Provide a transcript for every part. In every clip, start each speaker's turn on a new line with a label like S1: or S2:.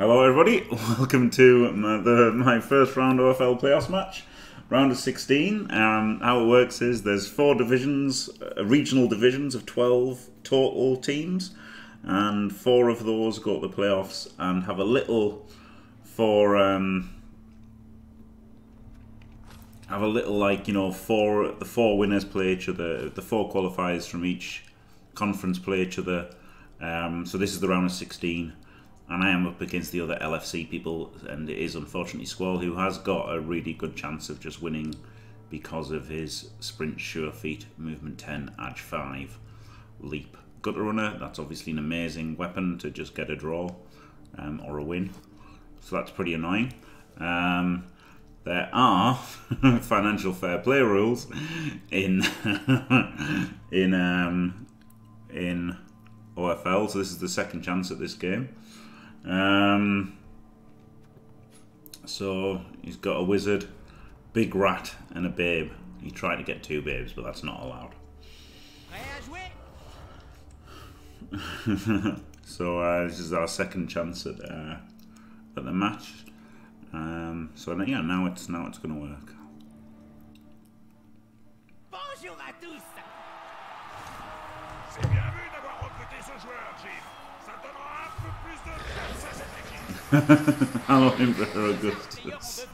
S1: Hello, everybody. Welcome to my, the, my first round of OFL playoffs match, round of 16. Um, how it works is there's four divisions, uh, regional divisions of 12 total teams, and four of those go to the playoffs and have a little for um, have a little like you know four the four winners play each other, the four qualifiers from each conference play each other. Um, so this is the round of 16 and I am up against the other LFC people, and it is unfortunately Squall who has got a really good chance of just winning because of his sprint sure feet, movement 10, edge 5, leap. Gutter runner, that's obviously an amazing weapon to just get a draw um, or a win, so that's pretty annoying. Um, there are financial fair play rules in in um, in OFL, so this is the second chance at this game. Um, so he's got a wizard, big rat, and a babe. He tried to get two babes, but that's not allowed. so uh, this is our second chance at uh, at the match. Um, so yeah, now it's now it's going to work. Bonjour à tous. Hello, Emperor Augustus.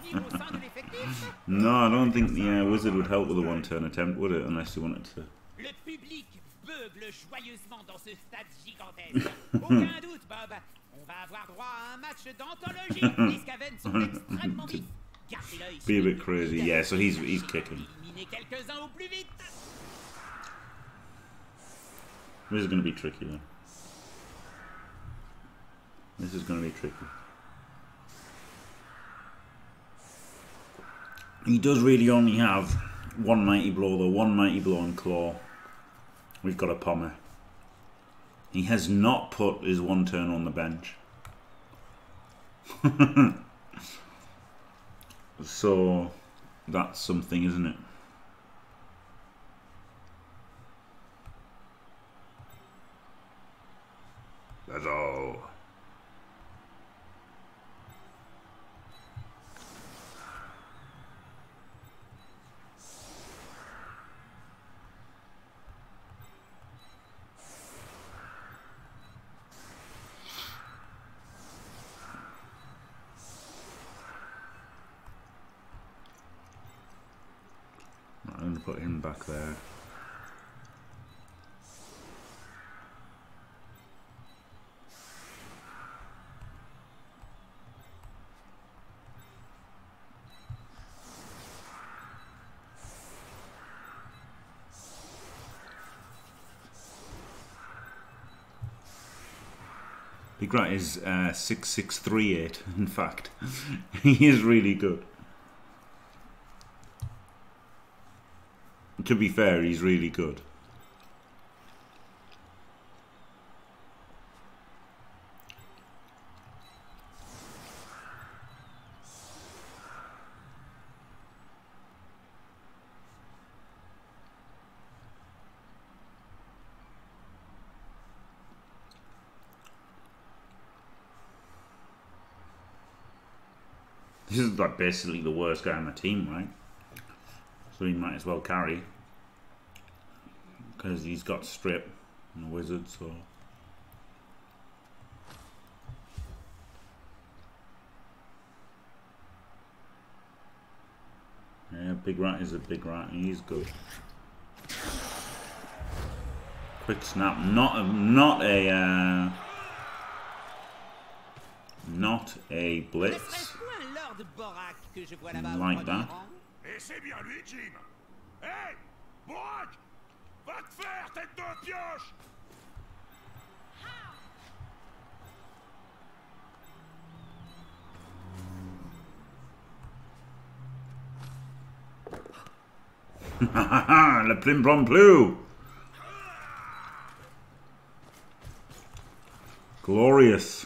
S1: no, I don't think the uh, wizard would help with a one-turn attempt, would it? Unless you wanted to. Le public beugle joyeusement dans ce stade gigantesque. Aucun doute, Bob. On va avoir droit à un match d'anthologie. Les Skaven sont extrêmement vite. Be a bit crazy, yeah. So he's he's kicking. This is going to be tricky, though. This is going to be tricky. He does really only have one mighty blow, though. One mighty blow and claw. We've got a pommer. He has not put his one turn on the bench. so that's something, isn't it? Let's go. put him back there. Big Rat is uh, 6638, in fact. he is really good. to be fair, he's really good. Like basically the worst guy on the team, right? So he might as well carry. Because he's got strip and wizard so. Yeah big rat is a big rat. And he's good. Quick snap. Not a not a uh, not a blitz like that. Va te faire, tête de pioche. Le plim plom plou Glorious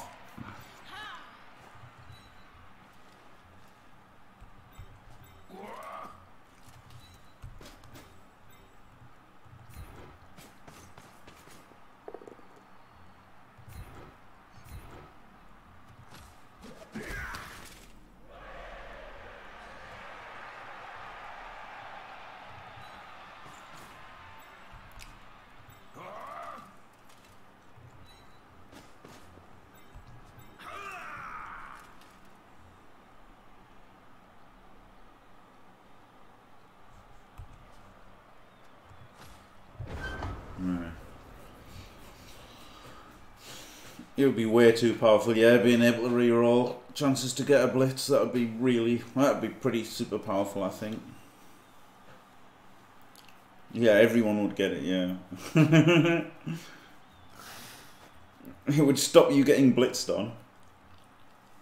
S1: would be way too powerful, yeah, being able to reroll chances to get a blitz, that would be really, that would be pretty super powerful, I think. Yeah, everyone would get it, yeah. it would stop you getting blitzed on.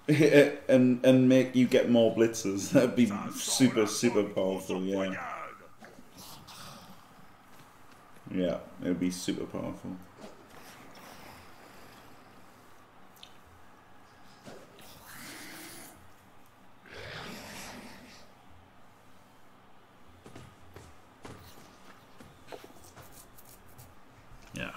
S1: and and make you get more blitzes. That'd be super, super powerful, yeah. Yeah, it would be super powerful. Yeah.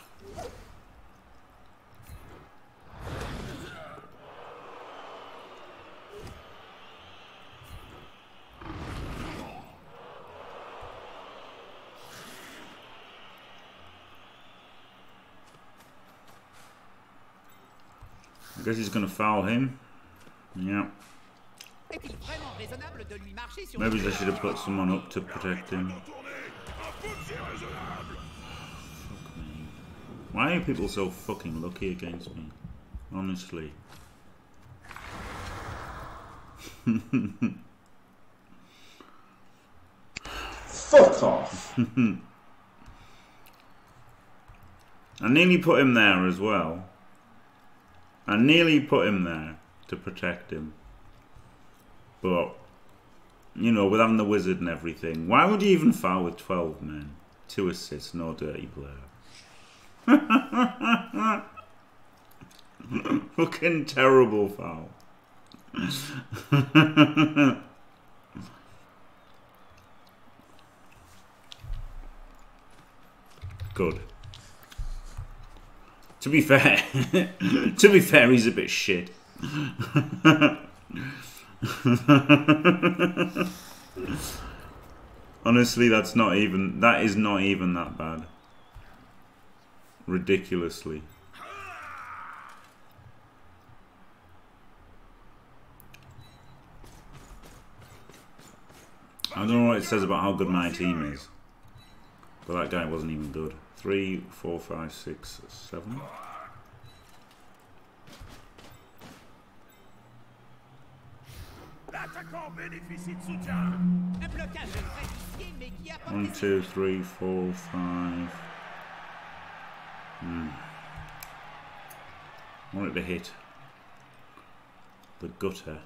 S1: I guess he's gonna foul him. Yeah.
S2: Est-il vraiment raisonnable de lui marcher sur
S1: Maybe they should have put someone up to protect him.
S3: Tourner. Un peu de raisonnable.
S1: Why are people so fucking lucky against me? Honestly. Fuck off! I nearly put him there as well. I nearly put him there to protect him. But, you know, with having the wizard and everything, why would you even foul with 12 men? Two assists, no dirty player. Fucking terrible foul. Good. To be fair, to be fair, he's a bit shit. Honestly, that's not even. That is not even that bad. Ridiculously. I don't know what it says about how good my team is. But that guy wasn't even good. Three, four, five, six, seven. One, two, three, four, five. Hmm. I want it to hit the gutter.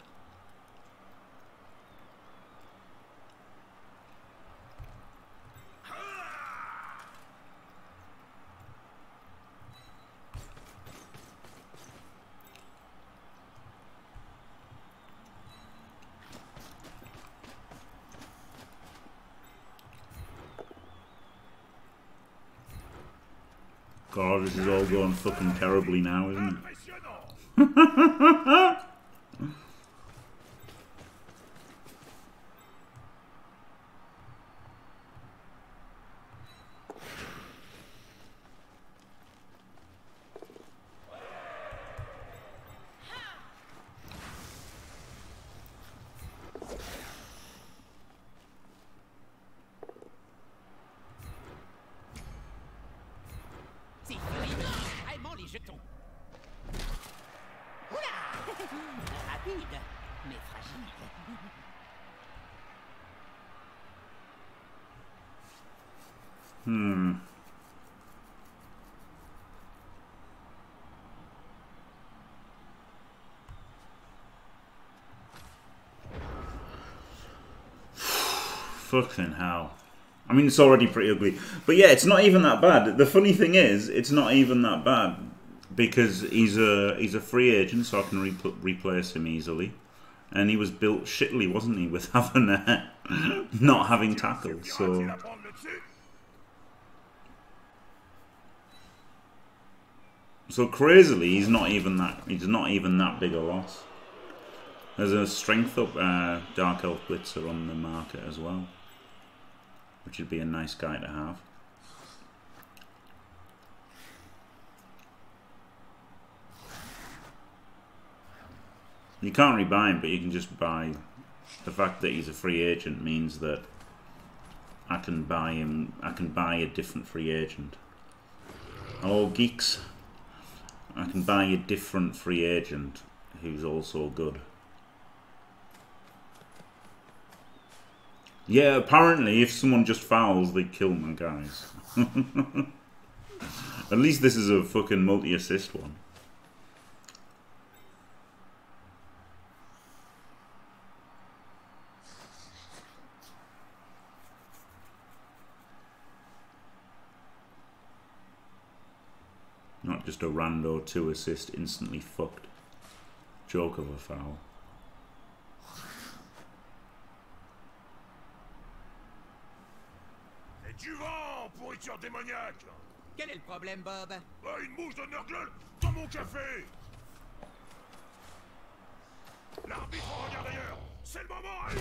S1: God, this is all going fucking terribly now, isn't it? Fucking hell. I mean, it's already pretty ugly. But yeah, it's not even that bad. The funny thing is, it's not even that bad because he's a he's a free agent, so I can re- replace him easily. And he was built shittily, wasn't he, with having a, not having tackles. So so crazily, he's not even that he's not even that big a loss. There's a strength up uh, Dark Elf Blitzer on the market as well which would be a nice guy to have. You can't rebuy him, but you can just buy. The fact that he's a free agent means that I can buy him. I can buy a different free agent. Hello, geeks. I can buy a different free agent who's also good. Yeah, apparently if someone just fouls, they kill my guys. At least this is a fucking multi-assist one. Not just a rando two assist instantly fucked. Joke of a foul.
S3: Du vent, pourriture démoniaque.
S2: Quel est le problème, Bob?
S3: Bah, une mouche de Nurgle dans mon café. L'arbitre regarde ailleurs. C'est le moment, allez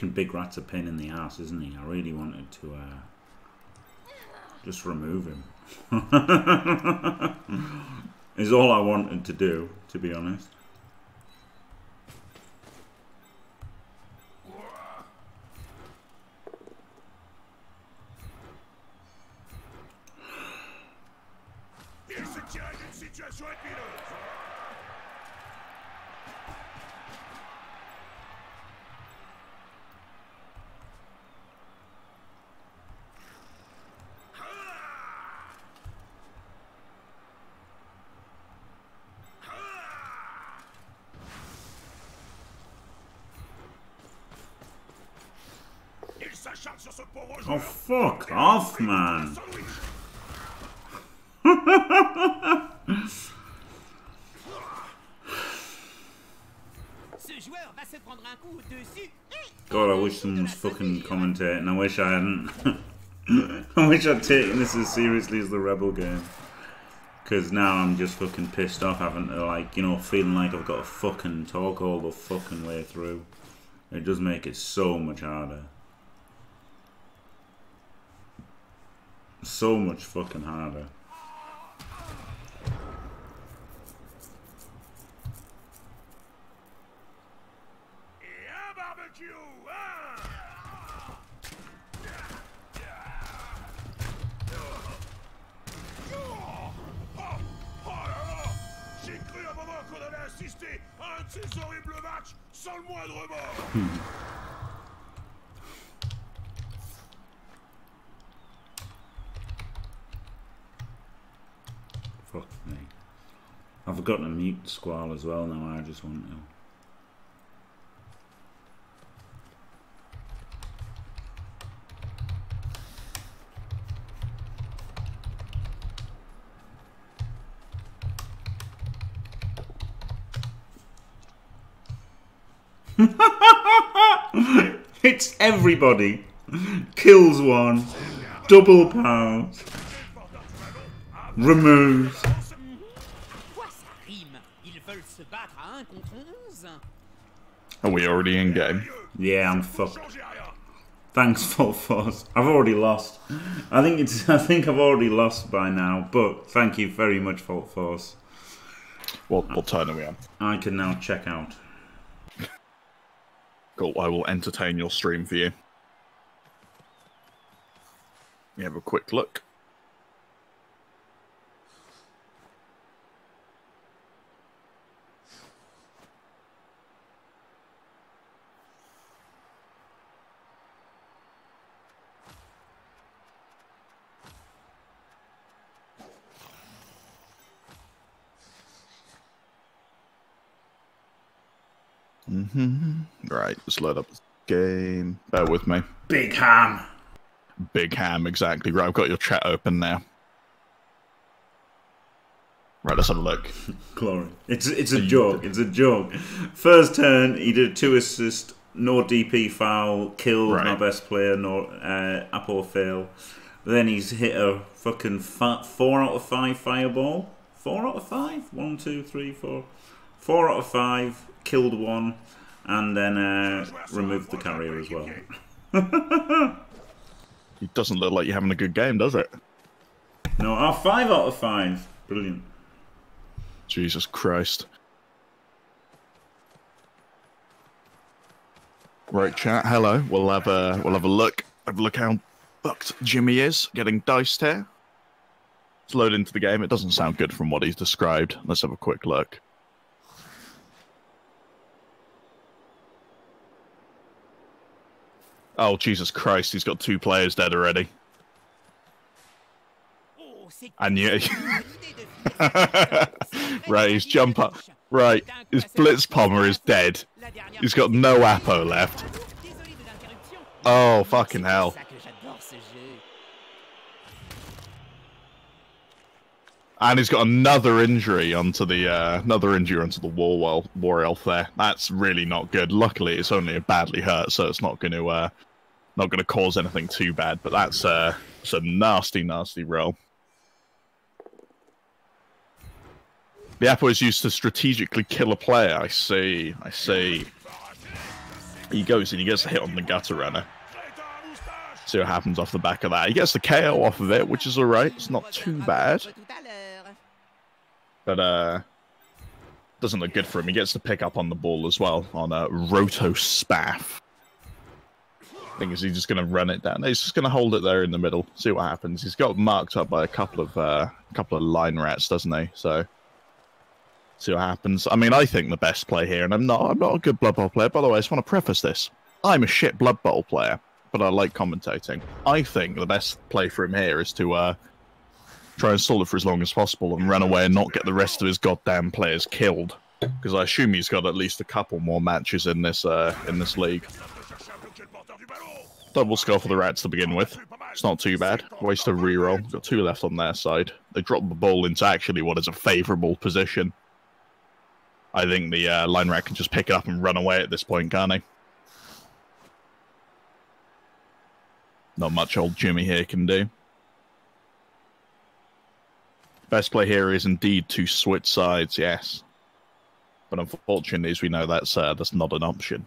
S1: Fucking big rat's a pain in the ass, isn't he? I really wanted to uh, just remove him. is all I wanted to do, to be honest.
S2: Coup dessus.
S1: God, I wish someone was fucking commentating. I wish I hadn't. I wish I'd taken this as seriously as the Rebel game. Because now I'm just fucking pissed off having to, like, you know, feeling like I've got to fucking talk all the fucking way through. It does make it so much harder. So much fucking harder.
S3: et un barbecue un Oh, oh là là J'ai cru à un moment qu'on allait assister à un de ces horribles matchs sans le moindre mort
S1: Fuck me. I've forgotten to mute Squall as well now, I just want to. it's everybody. Kills one. Double pounds. Removes.
S4: Are we already in game?
S1: Yeah, I'm fucked. Thanks, Fault Force. I've already lost. I think it's. I think I've already lost by now. But thank you very much, Fault Force.
S4: What what turn are we on?
S1: I can now check out.
S4: difficult, I will entertain your stream for you. You have a quick look. Hmm Right, let's load up this game. Bear with me.
S1: Big ham.
S4: Big ham, exactly. Right, I've got your chat open now. Right, let's have a look.
S1: Glory. It's it's a joke. It's a joke. First turn, he did two assists, no DP foul, killed my best player, no uh, Apple fail. Then he's hit a fucking fa- four out of five fireball. Four out of five. One, two, three, four. Four out of five. Killed one, and then uh, removed the carrier as well.
S4: It doesn't look like you're having a good game, does it?
S1: No, oh, five out of five. Brilliant.
S4: Jesus Christ. Right, chat. Hello. We'll have a we'll have a look. Have a look how fucked Jimmy is getting diced here. Let's load into the game. It doesn't sound good from what he's described. Let's have a quick look. Oh Jesus Christ! He's got two players dead already. And you, right, his jumper. Right, his blitz pommer is dead. He's got no Apo left. Oh, fucking hell. And he's got another injury onto the uh, another injury onto the war wall war elf there. That's really not good. Luckily, it's only a badly hurt, so it's not going to uh, not going to cause anything too bad. But that's uh, a nasty, nasty roll. The apple is used to strategically kill a player. I see. I see. He goes and he gets a hit on the gutter runner. See what happens off the back of that. He gets the KO off of it, which is alright. It's not too bad. But uh doesn't look good for him. He gets to pick up on the ball as well on a roto spaff. Thing is, he's just going to run it down. He's just going to hold it there in the middle. See what happens. He's got marked up by a couple of uh, couple of line rats, doesn't he? So see what happens. I mean, I think the best play here, and I'm not I'm not a good Blood Bowl player. By the way, I just want to preface this. I'm a shit Blood Bowl player, but I like commentating. I think the best play for him here is to uh, try and stall it for as long as possible and run away and not get the rest of his goddamn players killed. Because I assume he's got at least a couple more matches in this uh, in this league. Double skull for the rats to begin with. It's not too bad. Waste a reroll. Got two left on their side. They drop the ball into actually what is a favourable position. I think the uh, line rat can just pick it up and run away at this point, can't he? Not much old Jimmy here can do. Best play here is indeed to switch sides, yes. But unfortunately, as we know, that's uh, that's not an option.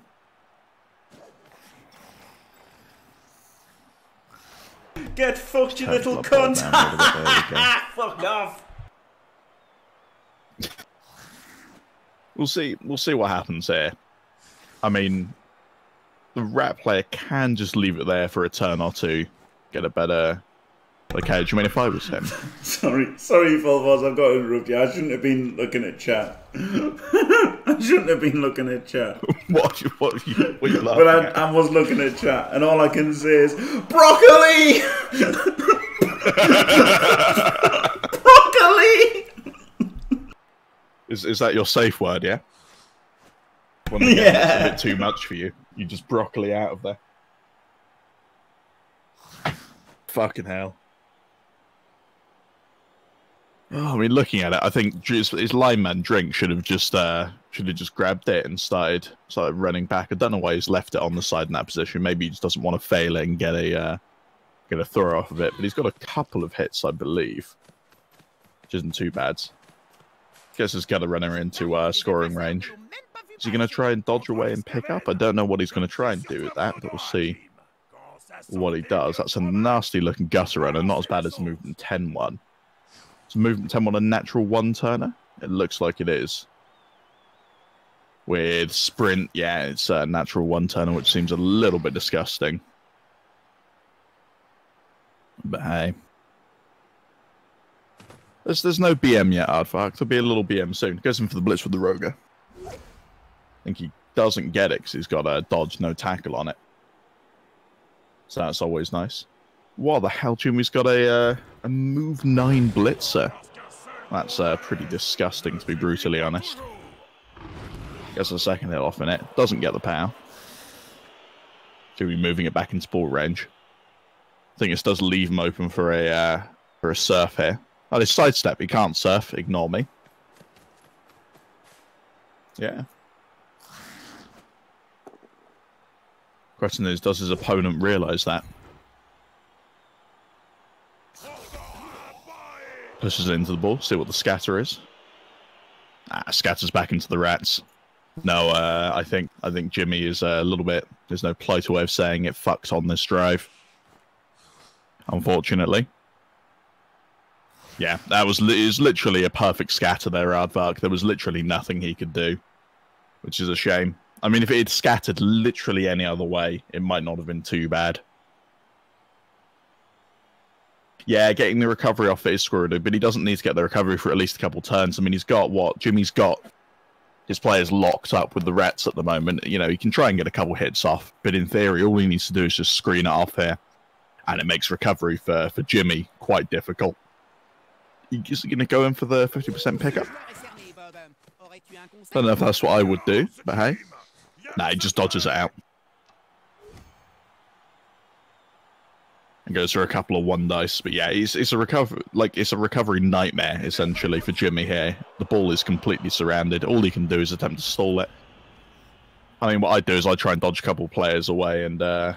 S1: Get fucked, you little cunt!
S4: down a little bit, there we go.
S1: Fuck off!
S4: We'll see. We'll see what happens here. I mean, the rat player can just leave it there for a turn or two, get a better. Okay, do you mean if I was him?
S1: Sorry, sorry, Fulvos, I've got to interrupt you. I shouldn't have been looking at chat. I shouldn't have been looking at chat.
S4: what? you- What? You, what are you laughing
S1: But I,
S4: at?
S1: I was looking at chat, and all I can say is broccoli, broccoli.
S4: Is is that your safe word? Yeah. When
S1: yeah.
S4: a bit too much for you, you just broccoli out of there. Fucking hell. Oh, I mean, looking at it, I think his, his lineman drink should have just uh, should have just grabbed it and started started running back. I don't know why he's left it on the side in that position. Maybe he just doesn't want to fail it and get a uh, get a throw off of it. But he's got a couple of hits, I believe, which isn't too bad. Guess he's got to run her into uh, scoring range. Is he going to try and dodge away and pick up? I don't know what he's going to try and do with that, but we'll see what he does. That's a nasty looking gutter runner, not as bad as the movement 10 one. Is movement 10 on a natural one turner? It looks like it is. With sprint, yeah, it's a natural one turner, which seems a little bit disgusting. But hey. There's there's no BM yet, Aardvark. There'll be a little BM soon. Goes in for the blitz with the Roger. I think he doesn't get it because he's got a dodge, no tackle on it. So that's always nice. What the hell, Jimmy's got a uh, a move nine blitzer. That's uh, pretty disgusting, to be brutally honest. Gets a second hit off in it. Doesn't get the power. Jimmy moving it back into ball range. I think this does leave him open for a uh, for a surf here. Oh, this sidestep. He can't surf. Ignore me. Yeah. Question is, does his opponent realise that? Pushes it into the ball. See what the scatter is. Ah, scatters back into the rats. No, uh, I think I think Jimmy is a little bit. There's no politer way of saying it. Fucked on this drive. Unfortunately. Yeah, that was li- is literally a perfect scatter there, Aardvark. There was literally nothing he could do, which is a shame. I mean, if it had scattered literally any other way, it might not have been too bad. Yeah, getting the recovery off it is screwed, but he doesn't need to get the recovery for at least a couple turns. I mean, he's got what? Jimmy's got his players locked up with the Rats at the moment. You know, he can try and get a couple hits off, but in theory, all he needs to do is just screen it off here, and it makes recovery for, for Jimmy quite difficult. He's going to go in for the 50% pickup. I Don't know if that's what I would do, but hey. Nah, he just dodges it out. And goes for a couple of one dice. But yeah, it's, it's a recover like it's a recovery nightmare essentially for Jimmy here. The ball is completely surrounded. All he can do is attempt to stall it. I mean what I do is I try and dodge a couple of players away and uh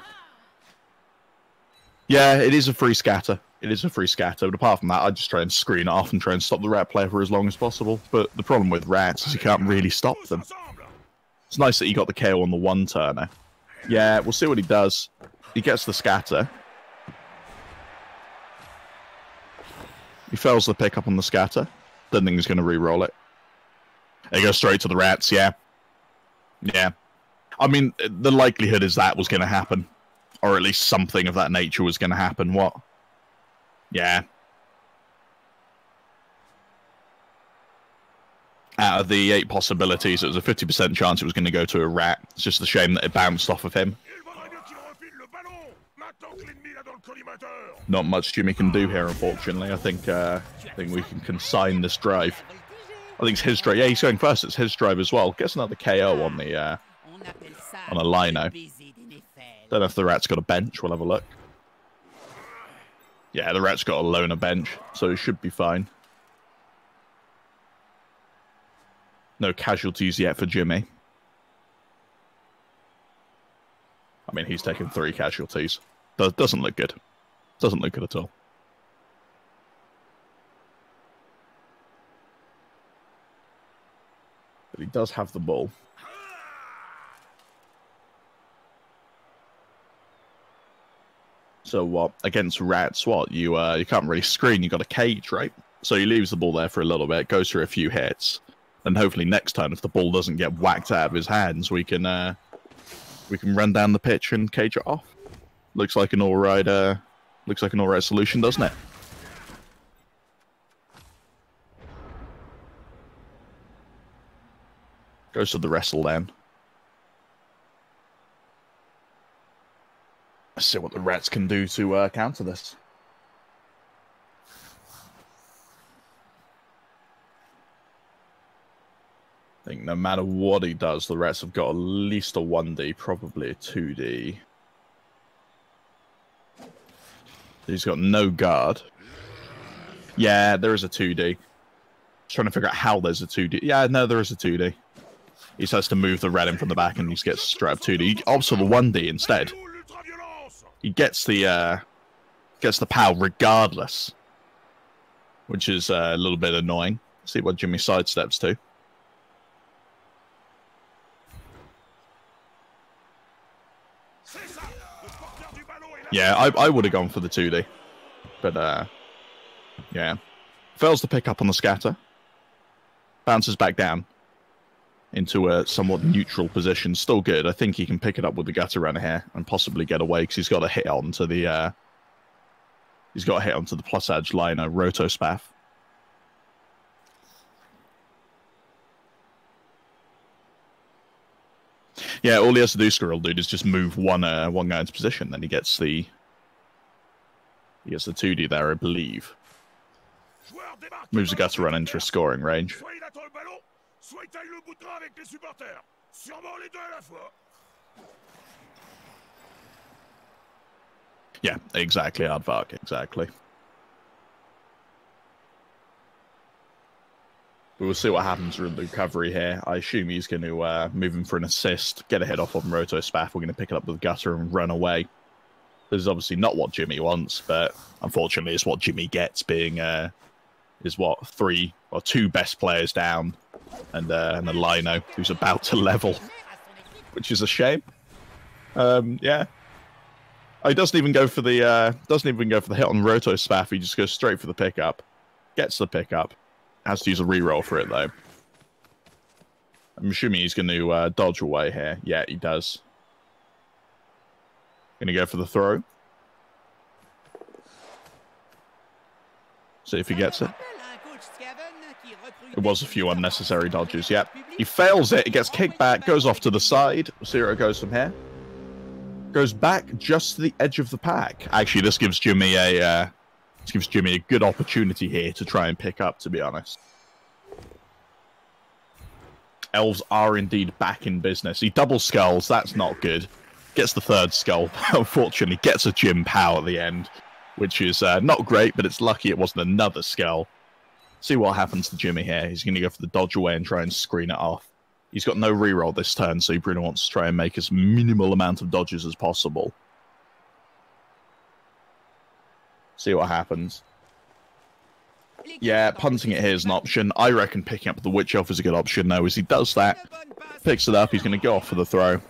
S4: Yeah, it is a free scatter. It is a free scatter, but apart from that, I just try and screen off and try and stop the rat player for as long as possible. But the problem with rats is you can't really stop them. It's nice that he got the KO on the one turner. Yeah, we'll see what he does. He gets the scatter. He fails the pickup on the scatter. Don't think he's going to re-roll it. It goes straight to the rats, yeah. Yeah. I mean, the likelihood is that was going to happen. Or at least something of that nature was going to happen. What? Yeah. Out of the eight possibilities, it was a 50% chance it was going to go to a rat. It's just a shame that it bounced off of him. Not much Jimmy can do here, unfortunately. I think uh, I think we can consign this drive. I think it's his drive. Yeah, he's going first. It's his drive as well. Gets another KO on the uh, on a lino. Don't know if the rat's got a bench. We'll have a look. Yeah, the rat's got a loner bench, so it should be fine. No casualties yet for Jimmy. I mean, he's taken three casualties. Does, doesn't look good. Doesn't look good at all. But he does have the ball. So what? Against rats, what? You uh, you can't really screen. You got a cage, right? So he leaves the ball there for a little bit, goes for a few hits, and hopefully next time, if the ball doesn't get whacked out of his hands, we can uh, we can run down the pitch and cage it off. Looks like an all right uh, looks like an all right solution, doesn't it? Goes to the wrestle then. Let's see what the rats can do to uh, counter this. I think no matter what he does, the rats have got at least a 1D, probably a 2D. He's got no guard. Yeah, there is a 2D. Trying to figure out how there's a 2D. Yeah, no, there is a 2D. He has to move the red in from the back and he gets straight up 2D. He opts for the 1D instead. He gets the uh, gets the power regardless, which is uh, a little bit annoying. See what Jimmy sidesteps to. Yeah, I, I would have gone for the 2D. But, uh, yeah. Fails to pick up on the scatter. Bounces back down. into a somewhat neutral position. Still good. I think he can pick it up with the gutter runner here and possibly get away because he's got a hit onto the. Uh, he's got a hit onto the plus edge liner, Roto. Yeah, all he has to do, Squirrel Dude, is just move one uh, one guy into position, then he gets the he gets the 2D there, I believe. Moves the
S3: guy
S4: gutter run into a scoring range.
S3: Soit il attend le
S4: We will see what happens with the recovery here. I assume he's going to uh, move him for an assist, get a hit off on Roto Spaff. We're going to pick it up with Gutter and run away. This is obviously not what Jimmy wants, but unfortunately, it's what Jimmy gets. Being uh, is what three or two best players down, and uh, and a Lino who's about to level, which is a shame. Um, yeah, Oh, he doesn't even go for the uh, doesn't even go for the hit on Roto Spaff. He just goes straight for the pickup. Gets the pickup. Has to use a reroll for it though. I'm assuming he's going to uh, dodge away here. Yeah, he does. Going to go for the throw. See if he gets it. It was a few unnecessary dodges. Yep. He fails it. It gets kicked back. Goes off to the side. We'll see where it goes from here goes back just to the edge of the pack. Actually, this gives Jimmy a uh, this gives Jimmy a good opportunity here to try and pick up. To be honest, elves are indeed back in business. He double skulls. That's not good. Gets the third skull. Unfortunately, gets a Jim Pow at the end, which is uh, not great. But it's lucky it wasn't another skull. See what happens to Jimmy here. He's going to go for the dodge away and try and screen it off. He's got no reroll this turn, so Bruno wants to try and make as minimal amount of dodges as possible. See what happens. Yeah, punting it here is an option. I reckon picking up the Witch Elf is a good option, though, as he does that. Picks it up, he's going to go off for the throw.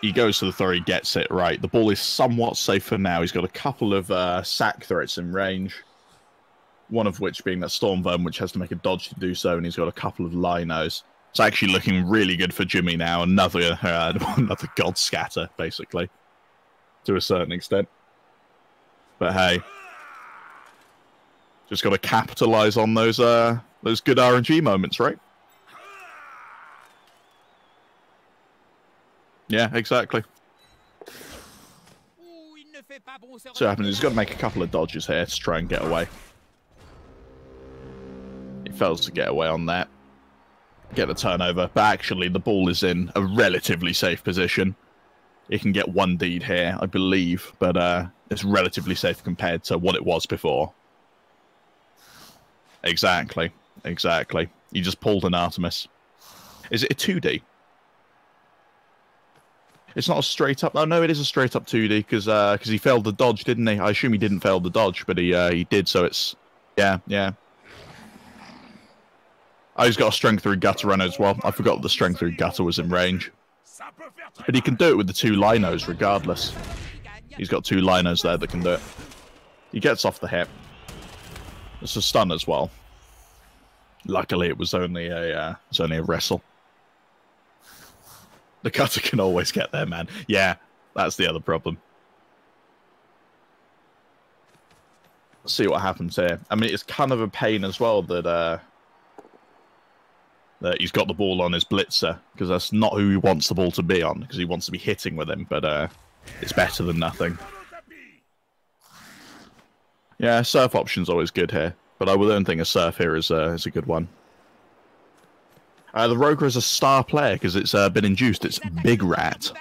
S4: He goes to the throw, he gets it right. The ball is somewhat safer now. He's got a couple of uh, sack threats in range. One of which being that Storm Vermin, which has to make a dodge to do so, and he's got a couple of linos. It's actually looking really good for Jimmy now. Another uh, another God Scatter, basically, to a certain extent. But hey, just got to capitalize on those uh those good RNG moments, right? Yeah, exactly. So happens? He's got to make a couple of dodges here to try and get away. He fails to get away on that. Get the turnover, but actually the ball is in a relatively safe position. It can get one deed here, I believe, but uh, it's relatively safe compared to what it was before. Exactly, exactly. You just pulled an Artemis. Is it a 2D? It's not a straight up. Oh no, it is a straight up 2D because because he failed the dodge, didn't he? I assume he didn't fail the dodge, but he uh, he did. So it's yeah, yeah. Oh, he's got a strength through gutter run as well. I forgot the strength through gutter was in range,
S3: Ça peut faire très
S4: but he can do it with the two linos regardless. He's got two linos there that can do it. He gets off the hip. It's a stun as well. Luckily, it was only a uh, it's only a wrestle. The cutter can always get there, man. Yeah, that's the other problem. Let's see what happens here. I mean, it's kind of a pain as well that uh, that he's got the ball on his blitzer because that's not who he wants the ball to be on because he wants to be hitting with him. But uh, it's better than nothing. Yeah, surf option's always good here, but I don't think a surf here is uh, is a good one. Uh, the Roger is a star player because it's uh, been induced. It's Big Rat.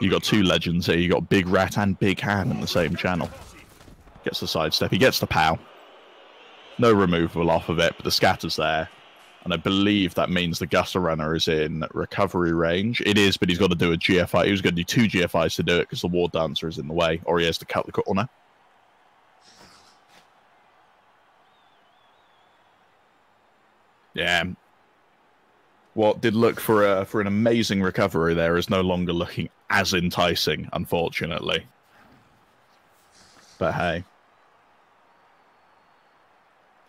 S4: You got two legends here. You got Big Rat and Big Hand in the same channel. Gets the sidestep. He gets the pow. No removal off of it, but the scatter's there. And I believe that means the Gutter Runner is in recovery range. It is, but he's got to do a GFI. He was going to do two GFIs to do it because the War Dancer is in the way, or he has to cut the corner. Yeah. What did look for a for an amazing recovery there is no longer looking as enticing, unfortunately. But hey.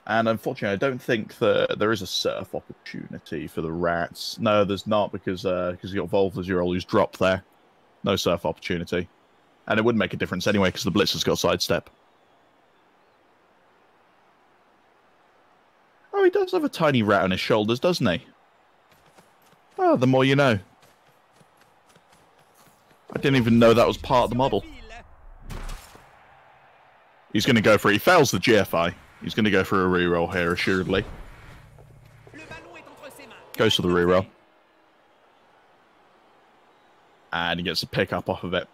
S4: And unfortunately, I don't think that there is a surf opportunity for the rats. No, there's not because uh, because you got Volv as your who's dropped there. No surf opportunity, and it wouldn't make a difference anyway because the blitz has got sidestep. Oh, he does have a tiny rat on his shoulders, doesn't he? Oh, the more you know. I didn't even know that was part of the model. He's going to go for it. He fails the GFI. He's going to go for a reroll here, assuredly. Goes for the reroll. And he gets a pick up off of it.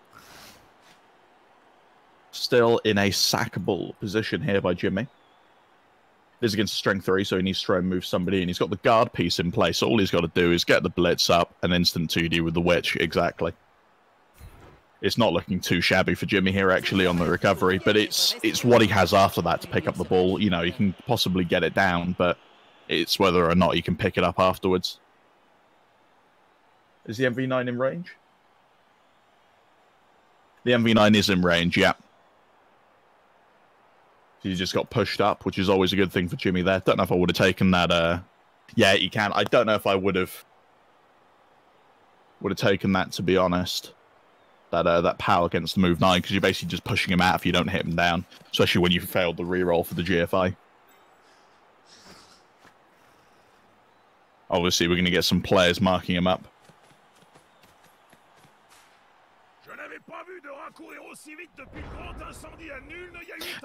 S4: Still in a sackable position here by Jimmy. This is against strength three, so he needs to try and move somebody in. He's got the guard piece in place, so all he's got to do is get the blitz up and instant 2D with the witch. Exactly it's not looking too shabby for Jimmy here actually on the recovery, but it's it's what he has after that to pick up the ball. You know, he can possibly get it down, but it's whether or not he can pick it up afterwards. Is the MV9 in range? The MV9 is in range, yeah. He just got pushed up, which is always a good thing for Jimmy there. Don't know if I would have taken that. Uh... Yeah, he can. I don't know if I would have would have taken that to be honest that uh, that power against the move nine because you're basically just pushing him out if you don't hit him down, especially when you failed the reroll for the GFI. Obviously, we're going to get some players marking him up.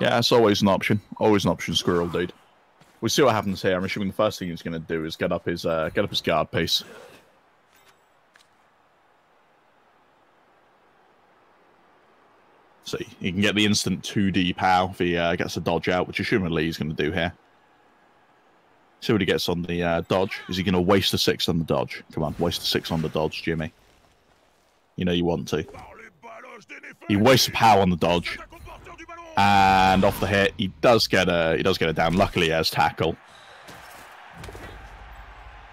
S4: Yeah, that's always an option. Always an option, Squirrel dude. We'll see what happens here. I'm assuming the first thing he's going to do is get up his uh, get up his guard piece. So you can get the instant 2D pow if he uh, gets a dodge out, which assumedly he's going to do here. See what he gets on the uh, dodge. Is he going to waste the 6 on the dodge? Come on, waste the 6 on the dodge, Jimmy. You know you want to. He wastes a pow on the dodge. And off the hit, he does get a he does get it down. Luckily, he has tackle.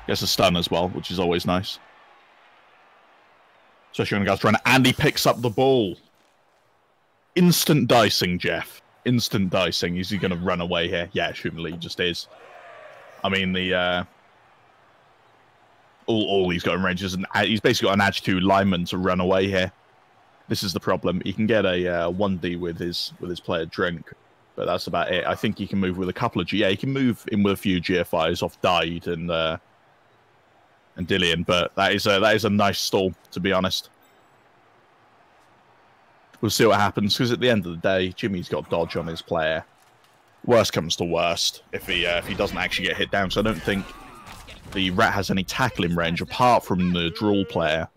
S4: Gets a stun as well, which is always nice. Especially when a guy's trying to... and he picks up the ball. Instant dicing, Jeff. Instant dicing. Is he going to run away here? Yeah, assumedly he just is. I mean, the uh, all, all he's got in range is an he's basically got an edge 2 lineman to run away here. This is the problem. He can get a uh, 1D with his with his player drink, but that's about it. I think he can move with a couple of G. Yeah, he can move in with a few GFIs off Died and uh, and Dillian, but that is a that is a nice stall to be honest we'll see what happens. Because at the end of the day, Jimmy's got dodge on his player. Worst comes to worst if he uh, if he doesn't actually get hit down. So I don't think the rat has any tackling range apart from the drawl player,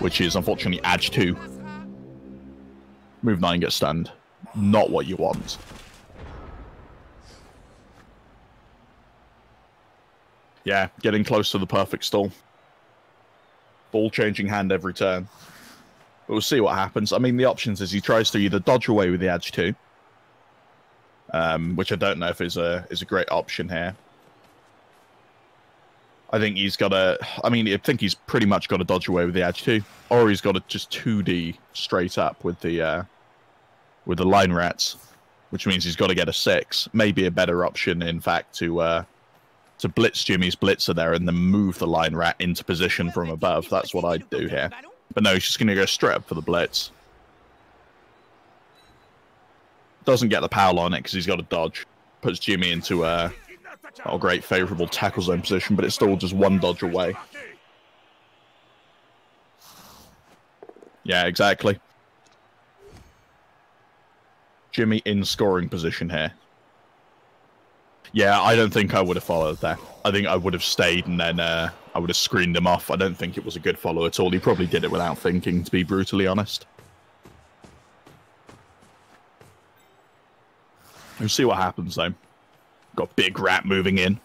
S4: which is unfortunately Edge two. Move nine, get stunned. Not what you want. Yeah, getting close to the perfect stall. Ball changing hand every turn. But we'll see what happens. I mean, the options is he tries to either dodge away with the edge two, um, which I don't know if is a is a great option here. I think he's got a. I mean, I think he's pretty much got to dodge away with the edge two, or he's got to just two D straight up with the uh, with the line rats, which means he's got to get a six. Maybe a better option, in fact, to uh, to blitz Jimmy's blitzer there and then move the line rat into position from above. That's what I'd do here. But no, he's just going to go straight up for the blitz. Doesn't get the power on it because he's got a dodge. Puts Jimmy into a, a great favourable tackle zone position, but it's still just one dodge away. Yeah, exactly. Jimmy in scoring position here. Yeah, I don't think I would have followed that. I think I would have stayed and then uh, I would have screened him off. I don't think it was a good follow at all. He probably did it without thinking, to be brutally honest. We'll see what happens, though. Got Big Rat moving in.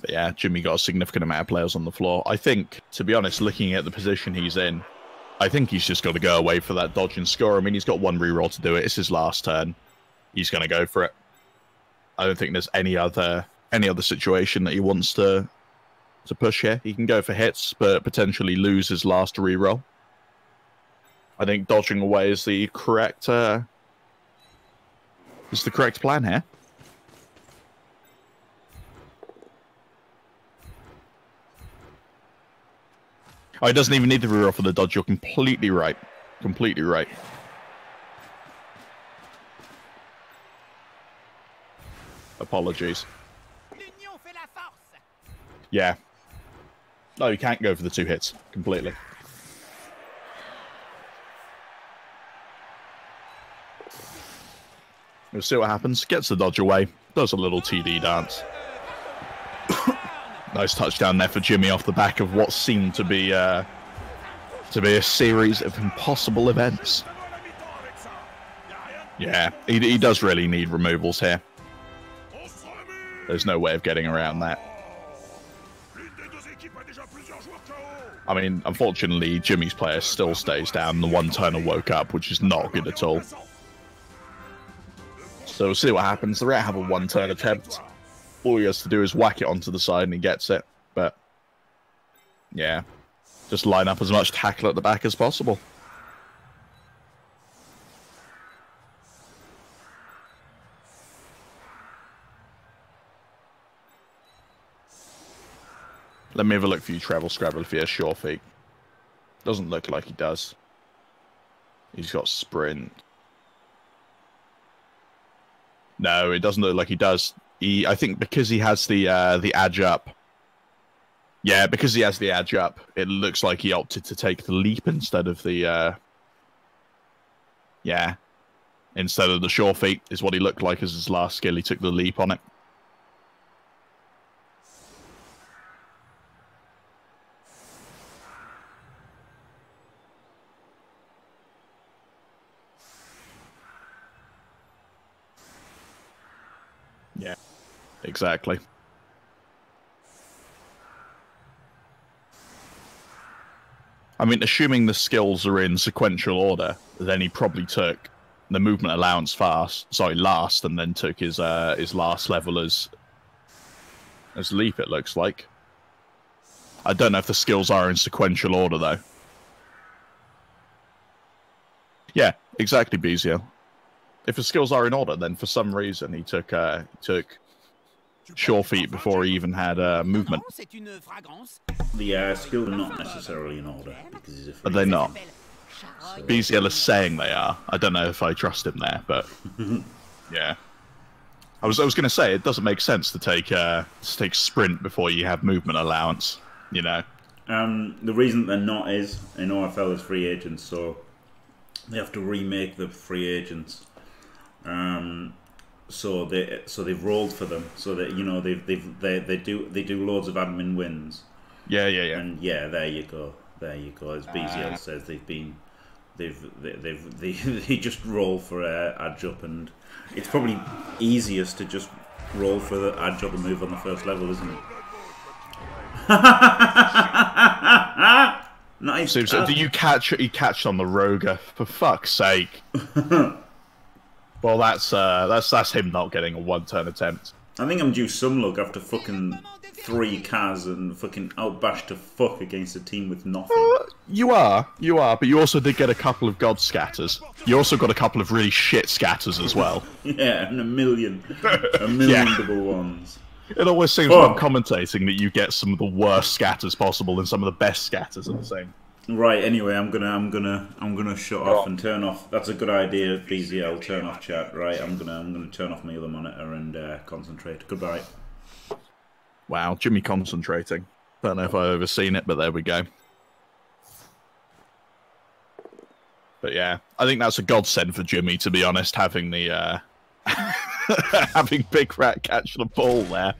S4: But yeah, Jimmy got a significant amount of players on the floor. I think, to be honest, looking at the position he's in, I think he's just got to go away for that dodge and score. I mean, he's got one reroll to do it. It's his last turn. He's going to go for it. I don't think there's any other any other situation that he wants to to push here. He can go for hits, but potentially lose his last reroll. I think dodging away is the correct uh, is the correct plan here. Oh, he doesn't even need the reroll for the dodge. You're completely right. Completely right. Apologies.
S2: L'union fait la force.
S4: Yeah. No, you can't go for the two hits completely. We'll see what happens. Gets the dodge away. Does a little TD dance. nice touchdown there for Jimmy off the back of what seemed to be uh, to be a series of impossible events.
S3: Avant la mi-temps avec ça. Y a rien
S4: Yeah, he, he does really need removals here. There's no way of getting around that. I mean, unfortunately, Jimmy's player still stays down. The one turner woke up, which is not good at all. So we'll see what happens. The Rat have a one turn attempt. All he has to do is whack it onto the side and he gets it. But yeah, just line up as much tackle at the back as possible. Let me have a look for you, Travel Scrabble, if he has sure feet. Doesn't look like he does. He's got sprint. No, it doesn't look like he does. He, I think, because he has the uh, the edge up. Yeah, because he has the edge up, it looks like he opted to take the leap instead of the. Uh, yeah, instead of the sure feet is what he looked like as his last skill. He took the leap on it. Exactly. I mean, assuming the skills are in sequential order, then he probably took the movement allowance fast, sorry, last, and then took his uh, his last level as as leap. It looks like. I don't know if the skills are in sequential order though. Yeah, exactly, Beziel. If the skills are in order, then for some reason he took uh, he took sure feet before he even had uh, movement.
S2: Non, c'est une fragrance.
S1: The uh, skills are not necessarily in order because he's a
S4: Are they not?
S2: Charogne.
S4: BZL is saying they are. I don't know if I trust him there, but yeah. I was I was going to say it doesn't make sense to take uh to take sprint before you have movement allowance. You know.
S1: Um, the reason they're not is in OFL is free agents, so they have to remake the free agents. Um, so they so they've rolled for them, so that you know they've they've they, they do they do loads of admin wins,
S4: Yeah, yeah, yeah.
S1: and yeah, there you go, there you go. As BZL
S4: Ah.
S1: says, they've been they've they, they've they, they just roll for uh, edge up, and it's probably easiest to just roll for the edge up and move on the first level, isn't it? nice.
S4: So, so do you catch you catch on the roger For fuck's sake. well, that's uh, that's that's him not getting a one turn attempt.
S1: I think I'm due some luck after fucking three cas and fucking outbash to fuck against a team with nothing.
S4: Uh, You are, you are, but you also did get a couple of god scatters. You also got a couple of really shit scatters as well.
S1: Yeah, and a million, a million
S4: Yeah.
S1: double ones.
S4: It always seems when I'm commentating that you get some of the worst scatters possible and some of the best scatters at the same.
S1: Right. Anyway, I'm gonna, I'm gonna, I'm gonna shut
S4: Go
S1: off
S4: on.
S1: and turn off. That's a good idea, BZL. Turn off chat. Right. I'm gonna, I'm gonna turn off my other monitor and uh, concentrate. Goodbye.
S4: Wow, Jimmy concentrating. Don't know if I've ever seen it, but there we go. But yeah, I think that's a godsend for Jimmy, to be honest, having the uh, having Big Rat catch the ball there.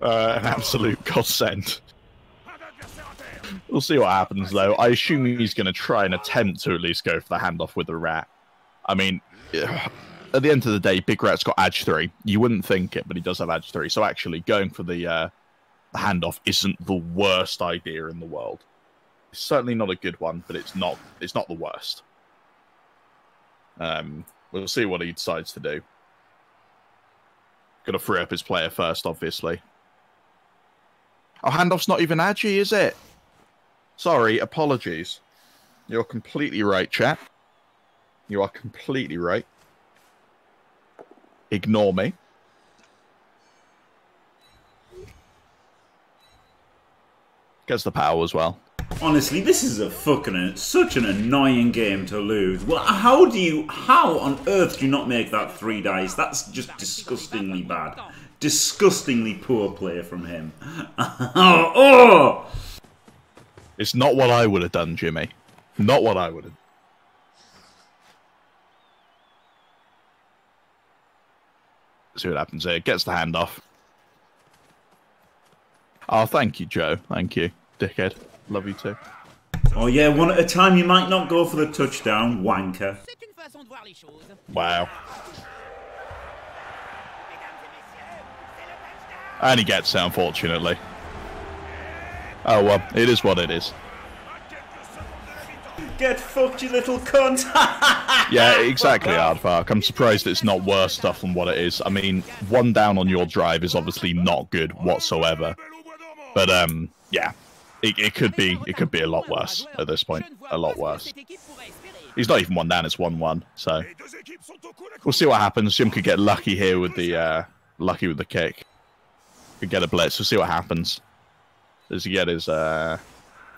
S4: Uh, an absolute godsend.
S3: Un adversaire à terre
S4: We'll see what happens, though. I assume he's going to try and attempt to at least go for the handoff with the rat. I mean, at the end of the day, Big Rat's got Edge 3. You wouldn't think it, but he does have Edge 3. So actually, going for the, uh, the handoff isn't the worst idea in the world. It's certainly not a good one, but it's not it's not the worst. Um, we'll see what he decides to do. Got to free up his player first, obviously. Oh, handoff's not even edgy, is it? Sorry, apologies. You're completely right, chat. You are completely right. ignore me. Gets the power as well.
S1: Honestly, this is a fucking such an annoying game to lose. Well, how do you, how on earth do you not make that three dice? That's just disgustingly bad, disgustingly poor play from him. oh, oh!
S4: It's not what I would have done, Jimmy. Not what I would have. See what happens here. Gets the hand off. Oh, thank you, Joe. Thank you, dickhead. Love you too.
S1: Oh yeah, one at a time. You might not go for the touchdown, wanker.
S2: C'est une façon de voir les choses.
S4: Wow. And he gets it, unfortunately. Oh well, it is what it is.
S1: Get fucked, you little cunt!
S4: Yeah, exactly, Aardvark. I'm surprised it's not worse stuff than what it is. I mean, one down on your drive is obviously not good whatsoever. But um, yeah, it, it could be it could be a lot worse at this point. A lot worse. He's not even one down; it's one-one. So
S3: Les deux équipes sont au coude à
S4: we'll see what happens. Jim could get lucky here with the uh, lucky with the kick. Could get a blitz. We'll see what happens. Does he get his uh,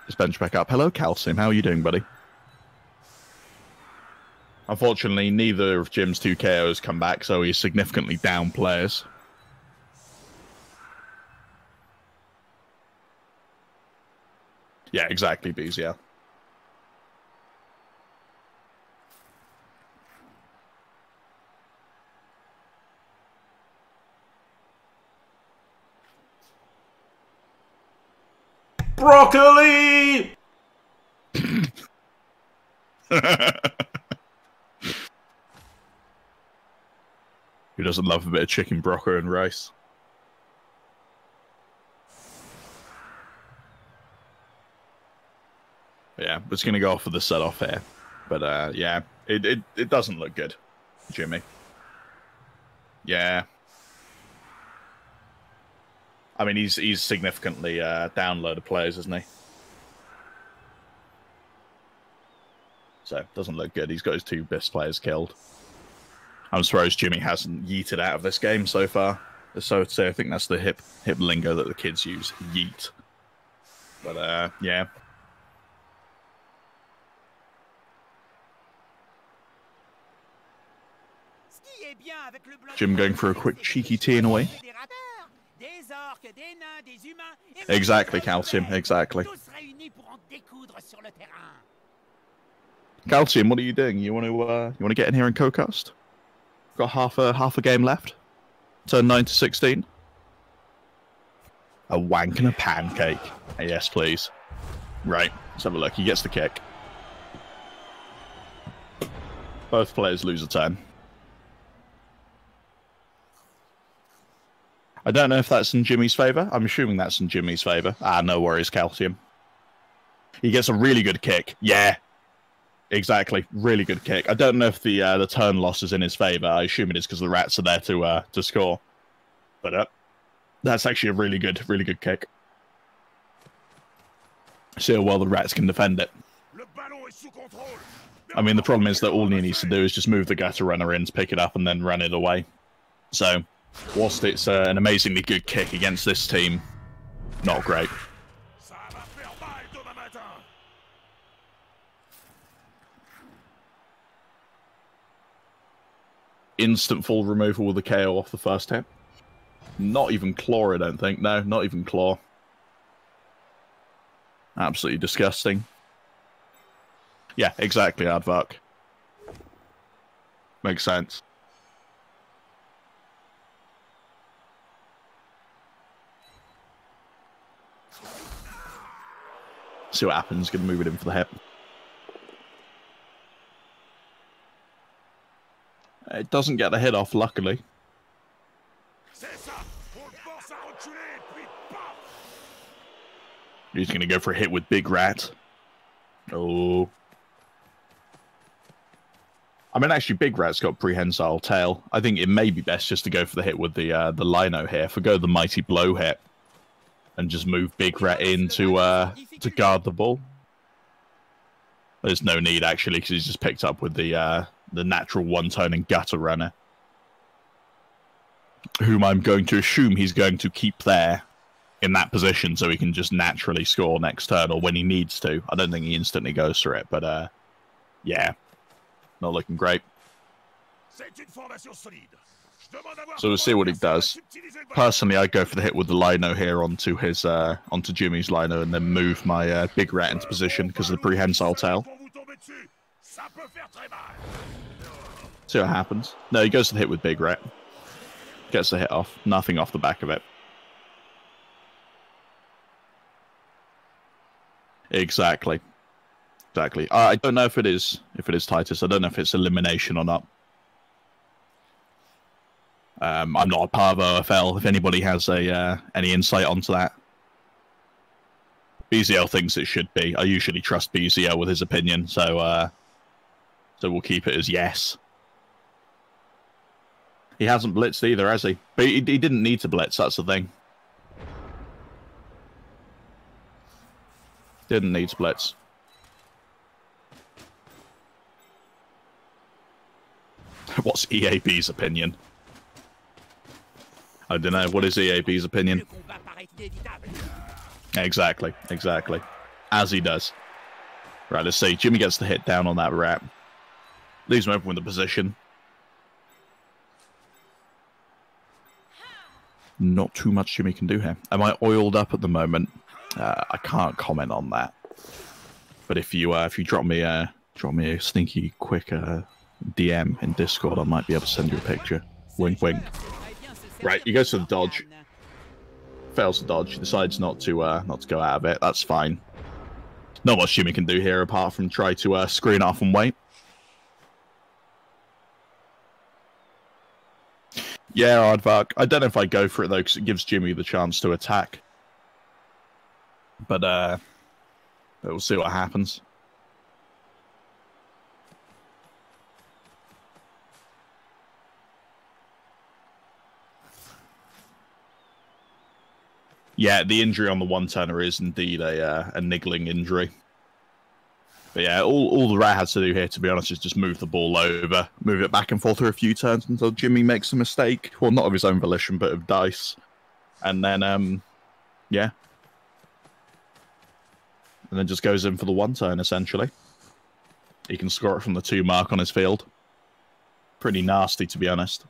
S4: his bench back up? Hello, Calcium. How are you doing, buddy? Unfortunately, neither of Jim's two KOs come back, so he's significantly down players. Yeah, exactly, Bees, yeah.
S1: Broccoli!
S4: Who doesn't love a bit of chicken broccoli and rice? Yeah, it's to go off for the set off here. But uh, yeah, it, it, it doesn't look good, Jimmy. Yeah. I mean, he's he's significantly uh, downloaded players, isn't he? So doesn't look good. He's got his two best players killed. I'm surprised Jimmy hasn't yeeted out of this game so far. So to say, I think that's the hip hip lingo that the kids use, yeet. But uh, yeah,
S2: Ce qui est bien avec le bloc-
S4: Jim going for a quick cheeky tee in a Exactly, Calcium, exactly.
S2: Tous réunis pour en découdre sur le terrain.
S4: Calcium, what are you doing? You want to uh, you want to get in here and co-cast? Got half a half a game left. Turn nine to sixteen. A wank and a pancake. Yes, please. Right. Let's have a look. He gets the kick. Both players lose a turn. I don't know if that's in Jimmy's favour. I'm assuming that's in Jimmy's favour. Ah, no worries, Calcium. He gets a really good kick. Yeah, Exactly, really good kick. I don't know if the uh, the turn loss is in his favour. I assume it is because the rats are there to uh, to score. But uh, that's actually a really good, really good kick. See how well the rats can defend it. I mean, the problem is that all he needs to do is just move the gutter runner in, to pick it up, and then run it away. So, whilst it's uh, an amazingly good kick against this team, not great. Instant full removal with the KO off the first hit. Not even claw, I don't think. No, not even claw. Absolutely disgusting. Yeah, exactly, Aardvark. Makes sense. See what happens. Gonna move it in for the hip. It doesn't get the hit off, luckily. He's going to go for a hit with Big Rat. Oh. I mean, actually, Big Rat's got prehensile tail. I think it may be best just to go for the hit with the uh, the Lino here. Forgo the mighty blow hit, and just move Big Rat in to uh, to guard the ball. There's no need actually because he's just picked up with the uh, the natural one and gutter runner. whom I'm going to assume he's going to keep there in that position so he can just naturally score next turn or when he needs to. I don't think he instantly goes for it, but uh, yeah, not looking great. So we'll see what
S3: va
S4: does. Personally, I'd go for the hit with the lino here onto his uh, onto Jimmy's lino and then move my uh, big rat into position because of the prehensile tail. See what happens. No, he goes to the hit with big rat. Gets the hit off. Nothing off the back of it. Exactly. Exactly. I don't know if it is if it is Titus. I don't know if it's elimination or not. Um, I'm not a part of OFL. If anybody has a uh, any insight onto that, BZL thinks it should be. I usually trust BZL with his opinion, so uh, so we'll keep it as yes. He hasn't blitzed either, has he? But he, he didn't need to blitz. That's the thing. Didn't need to blitz. What's EAB's opinion? I don't know. What is EAB's opinion?
S2: Le combat paraît inévitable.
S4: Exactly, exactly. As he does. Right, let's see. Jimmy gets the hit down on that rat. Leaves him open with the position. Not too much Jimmy can do here. Am I oiled up at the moment? Uh, I can't comment on that. But if you uh, if you drop me a drop me a sneaky quick uh, DM in Discord, I might be able to send you a picture. Wink, wink. Right, he goes for the dodge. fails to dodge, decides not to uh, not to go out of it. That's fine. Not much Jimmy can do here apart from try to uh, screen off and wait. Yeah, Aardvark. I don't know if I go for it though because it gives Jimmy the chance to attack. But uh, but we'll see what happens. Yeah, the injury on the one turner is indeed a uh, a niggling injury. But yeah, all, all the rat has to do here, to be honest, is just move the ball over, move it back and forth for a few turns until Jimmy makes a mistake. Well, not of his own volition, but of dice. And then, um, yeah. And then just goes in for the one turn, essentially. He can score it from the two mark on his field. Pretty nasty, to be honest.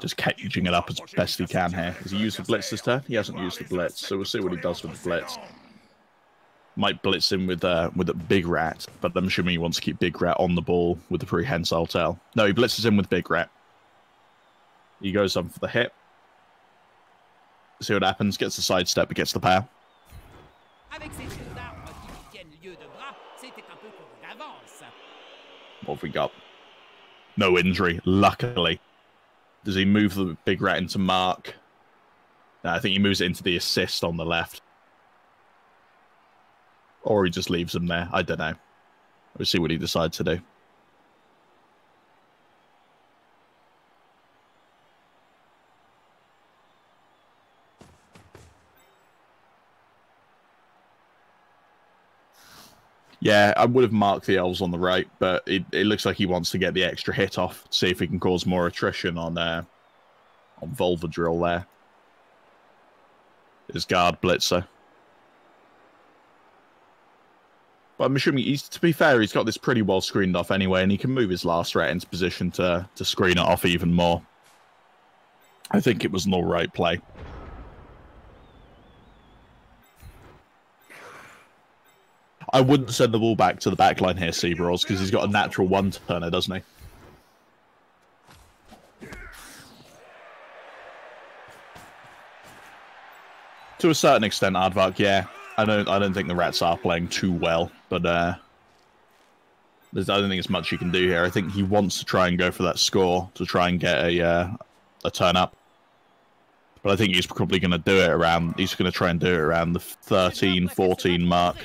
S4: Just caging it up as best he can here. Has he used the blitz this turn? He hasn't used the blitz, so we'll see what he does with the blitz. Might blitz him with uh, with a big rat, but I'm assuming he wants to keep big rat on the ball with the prehensile tail. No, he blitzes him with big rat. He goes on for the hit. See what happens. Gets the sidestep, but gets the power.
S2: Avec ces jeux d'armes qui lui tiennent lieu de bras, c'était un peu couru d'avance.
S4: What have we got? No injury, luckily. Does he move the big rat into mark? No, I think he moves it into the assist on the left. Or he just leaves him there. I don't know. We'll see what he decides to do. Yeah, I would have marked the elves on the right, but it, it looks like he wants to get the extra hit off, see if he can cause more attrition on uh, on Volva Drill there. His guard blitzer. But I'm assuming he's to be fair, he's got this pretty well screened off anyway, and he can move his last rat into position to to screen it off even more. I think it was an alright play. I wouldn't send the ball back to the back line here, Seabros, because he's got a natural one turner, doesn't he? To a certain extent, Aardvark, yeah. I don't I don't think the rats are playing too well, but uh there's, I don't think there's much you can do here. I think he wants to try and go for that score to try and get a uh, a turn up. But I think he's probably going to do it around. He's going to try and do it around the 13, 14 mark.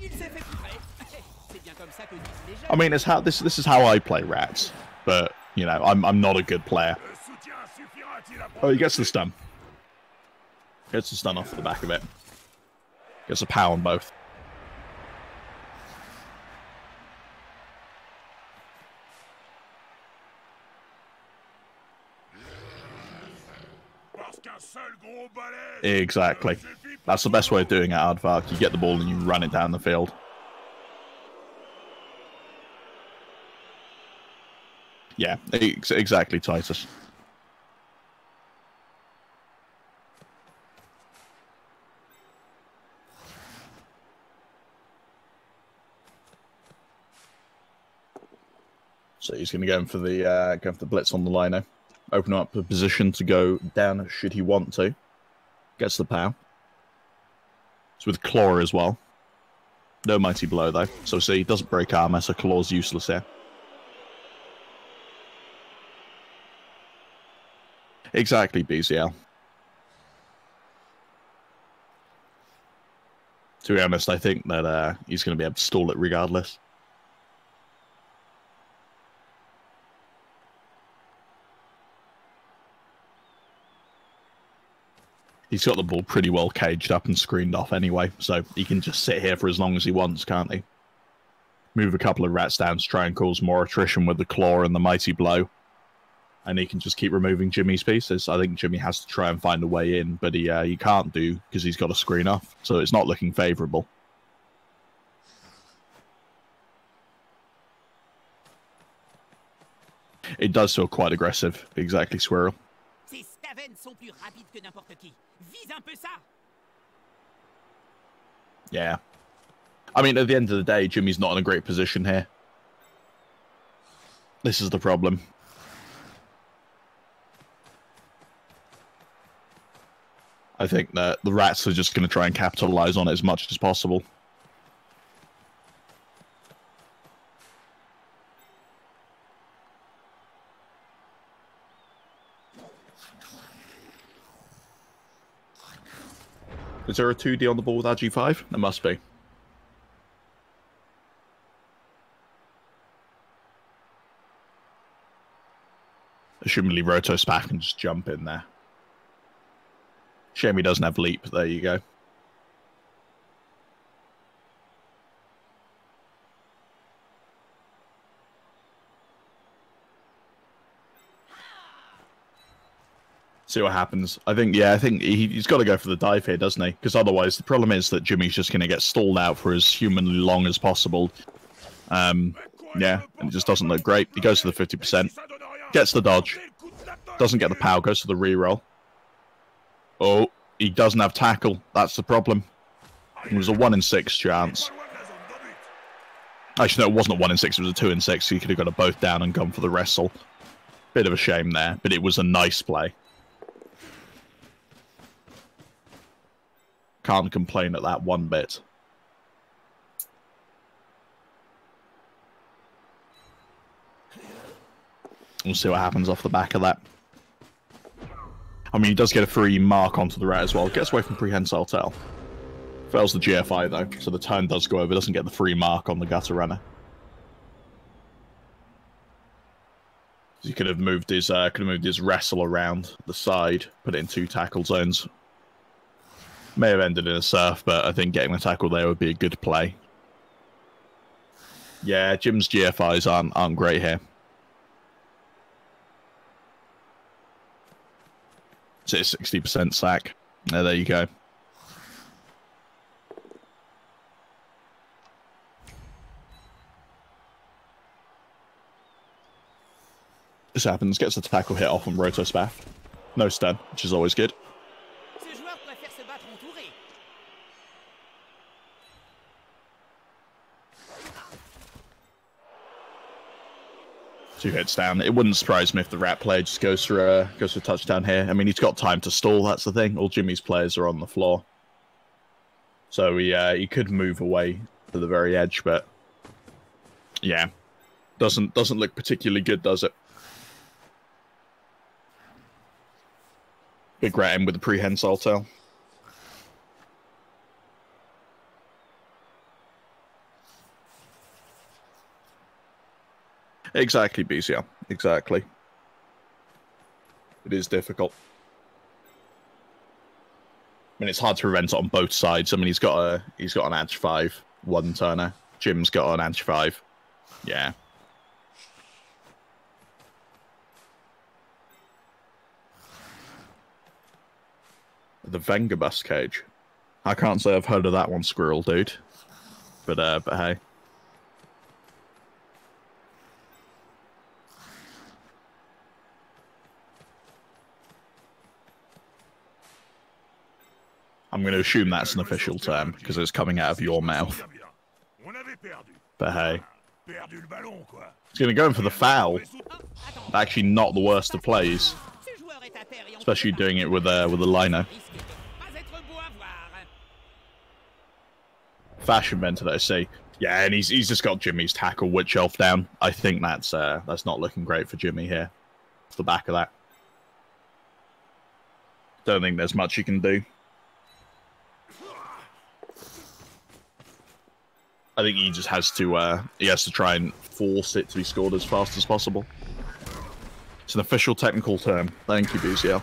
S2: Il s'est fait tirer. C'est bien comme ça que disent les gens.
S4: I mean, it's how this this is how I play rats, but you know, I'm I'm not a good player.
S3: Le soutien suffira-t-il à
S4: Oh, he gets the stun. Gets the stun off the back of it. Gets a power on both.
S3: Parce qu'un seul gros balai
S4: Exactly. That's the best way of doing it, Aardvark. You get the ball and you run it down the field. Yeah, ex- exactly, Titus. So he's going to go in for the uh, go for the blitz on the liner, open up the position to go down should he want to. Gets the power. It's with claw as well. No mighty blow though, so see, doesn't break armor, so claw's useless here. Exactly, BZL. To be honest, I think that uh, he's going to be able to stall it regardless. He's got the ball pretty well caged up and screened off anyway, so he can just sit here for as long as he wants, can't he? Move a couple of rats down to try and cause more attrition with the claw and the mighty blow. And he can just keep removing Jimmy's pieces. I think Jimmy has to try and find a way in, but he uh, he can't do because he's got a screen off, so it's not looking favourable. It does feel quite aggressive, exactly,
S2: qui. Vise un peu ça
S4: Yeah. I mean, at the end of the day, Jimmy's not in a great position here. This is the problem. I think that the rats are just going to try and capitalize on it as much as possible. Is there a 2D on the ball with RG5? There must be. Assumingly Roto Spaff can just jump in there. Shame he doesn't have leap. There you go. See what happens. I think, yeah, I think he, he's got to go for the dive here, doesn't he? Because otherwise, the problem is that Jimmy's just going to get stalled out for as humanly long as possible. Um, yeah, and it just doesn't look great. He goes to the 50%, gets the dodge, doesn't get the power, goes to the reroll. Oh, he doesn't have tackle. That's the problem. It was a 1 in 6 chance. Actually, no, it wasn't a 1 in 6, it was a 2 in 6. So he could have got it both down and gone for the wrestle. Bit of a shame there, but it was a nice play. Can't complain at that one bit. We'll see what happens off the back of that. I mean, he does get a free mark onto the rat as well. Gets away from prehensile tail. Fails the GFI though, so the turn does go over. Doesn't get the free mark on the gutter runner. He could have moved his uh, could have moved his wrestle around the side, put it in two tackle zones. May have ended in a surf, but I think getting the tackle there would be a good play. Yeah, Jim's GFIs aren't aren't great here. So it's sixty percent sack. Yeah, there you go. This happens, gets the tackle hit off on Roto Spaff. No stun, which is always good. Two hits down. It wouldn't surprise me if the rat player just goes for a goes for a touchdown here. I mean, he's got time to stall. That's the thing. All Jimmy's players are on the floor, so he uh, he could move away to the very edge, but yeah, doesn't doesn't look particularly good, does it? Big rat in with the prehensile tail. Exactly, BCL. Exactly. It is difficult. I mean, it's hard to prevent it on both sides. I mean, he's got a he's got an edge five one turner. Jim's got an edge five. Yeah. The Vengabus cage. I can't say I've heard of that one, Squirrel dude. But uh, but hey. I'm going to assume that's an official term because it's coming out of your mouth. But hey, he's going to go in for the foul. Actually, not the worst of plays, especially doing it with a with a
S2: voir.
S4: Fashion mentor, I see. Yeah, and he's he's just got Jimmy's tackle witch elf down. I think that's uh that's not looking great for Jimmy here. Off the back of that. Don't think there's much you can do. I think he just has to uh he has to try and force it to be scored as fast as possible. It's an official technical term. Thank you, BCL.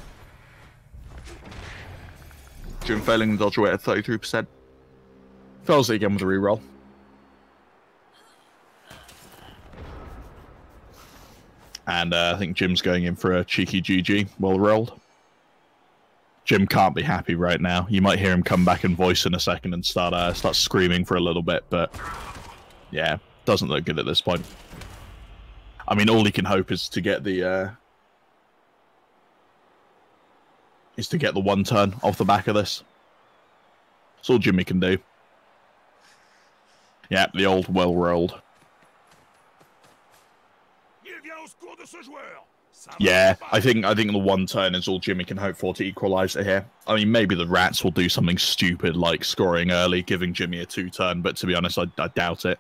S4: Jim failing the dodge away at 33%. Fails it again with a reroll. And uh, I think Jim's going in for a cheeky GG. Well rolled. Jim can't be happy right now. You might hear him come back and voice in a second and start uh, start screaming for a little bit, but yeah, doesn't look good at this point. I mean, all he can hope is to get the uh, is to get the one turn off the back of this. That's all Jimmy can do. Yeah, the old well rolled. Yeah. I think I think the one turn is all Jimmy can hope for to equalise it here. I mean, maybe the Rats will do something stupid like scoring early, giving Jimmy a two turn, but to be honest, I, I doubt it.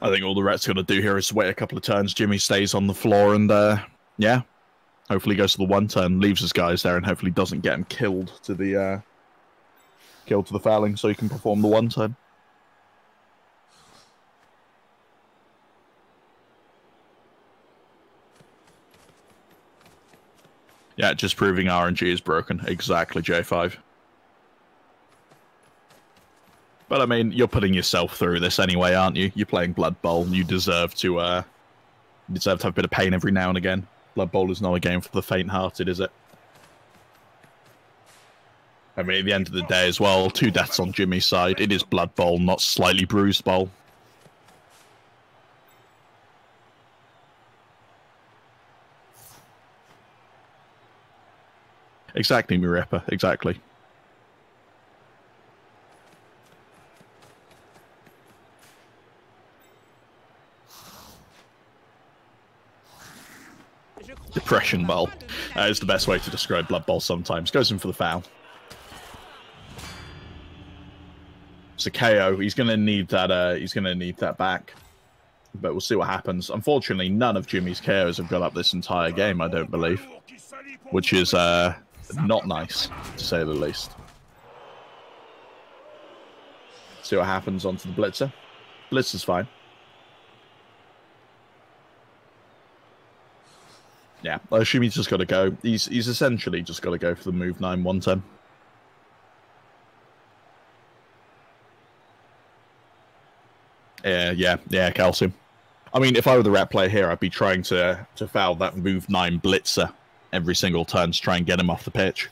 S4: I think all the Rats going to do here is wait a couple of turns. Jimmy stays on the floor, and uh, yeah, hopefully goes to the one turn, leaves his guys there, and hopefully doesn't get him killed to the uh, killed to the fouling, so he can perform the one turn. Yeah, just proving RNG is broken. Exactly, J5. But I mean, you're putting yourself through this anyway, aren't you? You're playing Blood Bowl. You deserve to, uh, deserve to have a bit of pain every now and again. Blood Bowl is not a game for the faint-hearted, is it? I mean, at the end of the day as well, two deaths on Jimmy's side. It is Blood Bowl, not slightly bruised bowl. Exactly, Mirepa. Exactly. Depression bowl. That is the best way to describe Blood Bowl sometimes. Goes in for the foul. A KO. He's gonna need that uh he's gonna need that back. But we'll see what happens. Unfortunately, none of Jimmy's KOs have got up this entire game, I don't believe. Which is uh not nice, to say the least. See what happens onto the Blitzer. Blitzer's fine. Yeah, I assume he's just got to go. He's he's essentially just got to go for the move nine one ten. Yeah, yeah, yeah, calcium. I mean, if I were the rat player here, I'd be trying to to foul that move nine blitzer every single turn to try and get him off the pitch.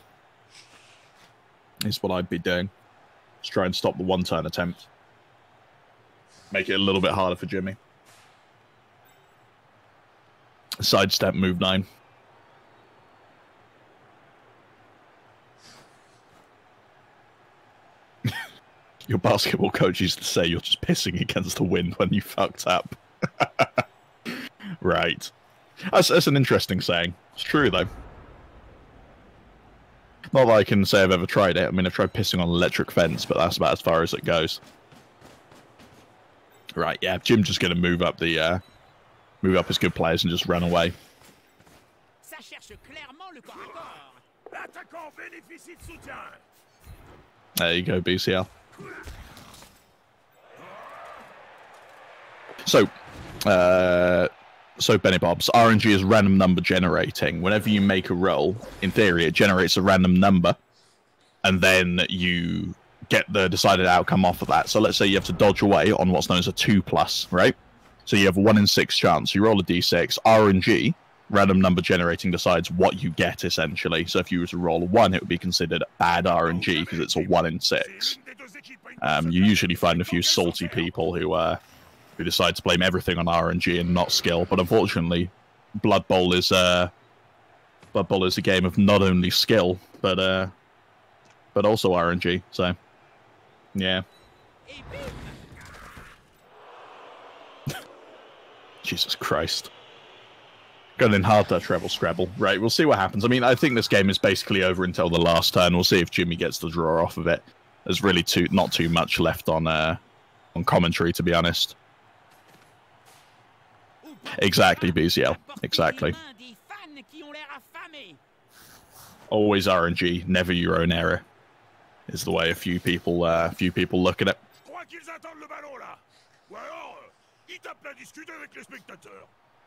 S4: Is what I'd be doing. Just try and stop the one turn attempt. Make it a little bit harder for Jimmy. Sidestep move nine. Your basketball coach used to say you're just pissing against the wind when you fucked up. right. That's, that's an interesting saying. It's true, though. Not that I can say I've ever tried it. I mean, I've tried pissing on an electric fence, but that's about as far as it goes. Right, yeah. Jim's just going to move up the, uh, move up his good players and just run away.
S2: Ça cherche clairement le corps à corps.
S3: L'attaquant bénéficie de soutien.
S4: There you go, BCL. So, uh, so Benny Bob's RNG is random number generating. Whenever you make a roll, in theory, it generates a random number, and then you get the decided outcome off of that. So let's say you have to dodge away on what's known as a two plus, right? So you have a one in six chance. You roll a d6. RNG, random number generating, decides what you get essentially. So if you were to roll a one, it would be considered bad RNG because it's a one in six. Um, you usually find a few salty people who uh, who decide to blame everything on RNG and not skill. But unfortunately, Blood Bowl is uh, Blood Bowl is a game of not only skill but uh, but also RNG. So yeah, Jesus Christ. Going in hard that treble scrabble. Right, we'll see what happens. I mean, I think this game is basically over until the last turn. We'll see if Jimmy gets the draw off of it. There's really too not too much left on uh on commentary to be honest. Exactly, BZL. Exactly. Always RNG, never your own error. Is the way a few people uh, few people look at it.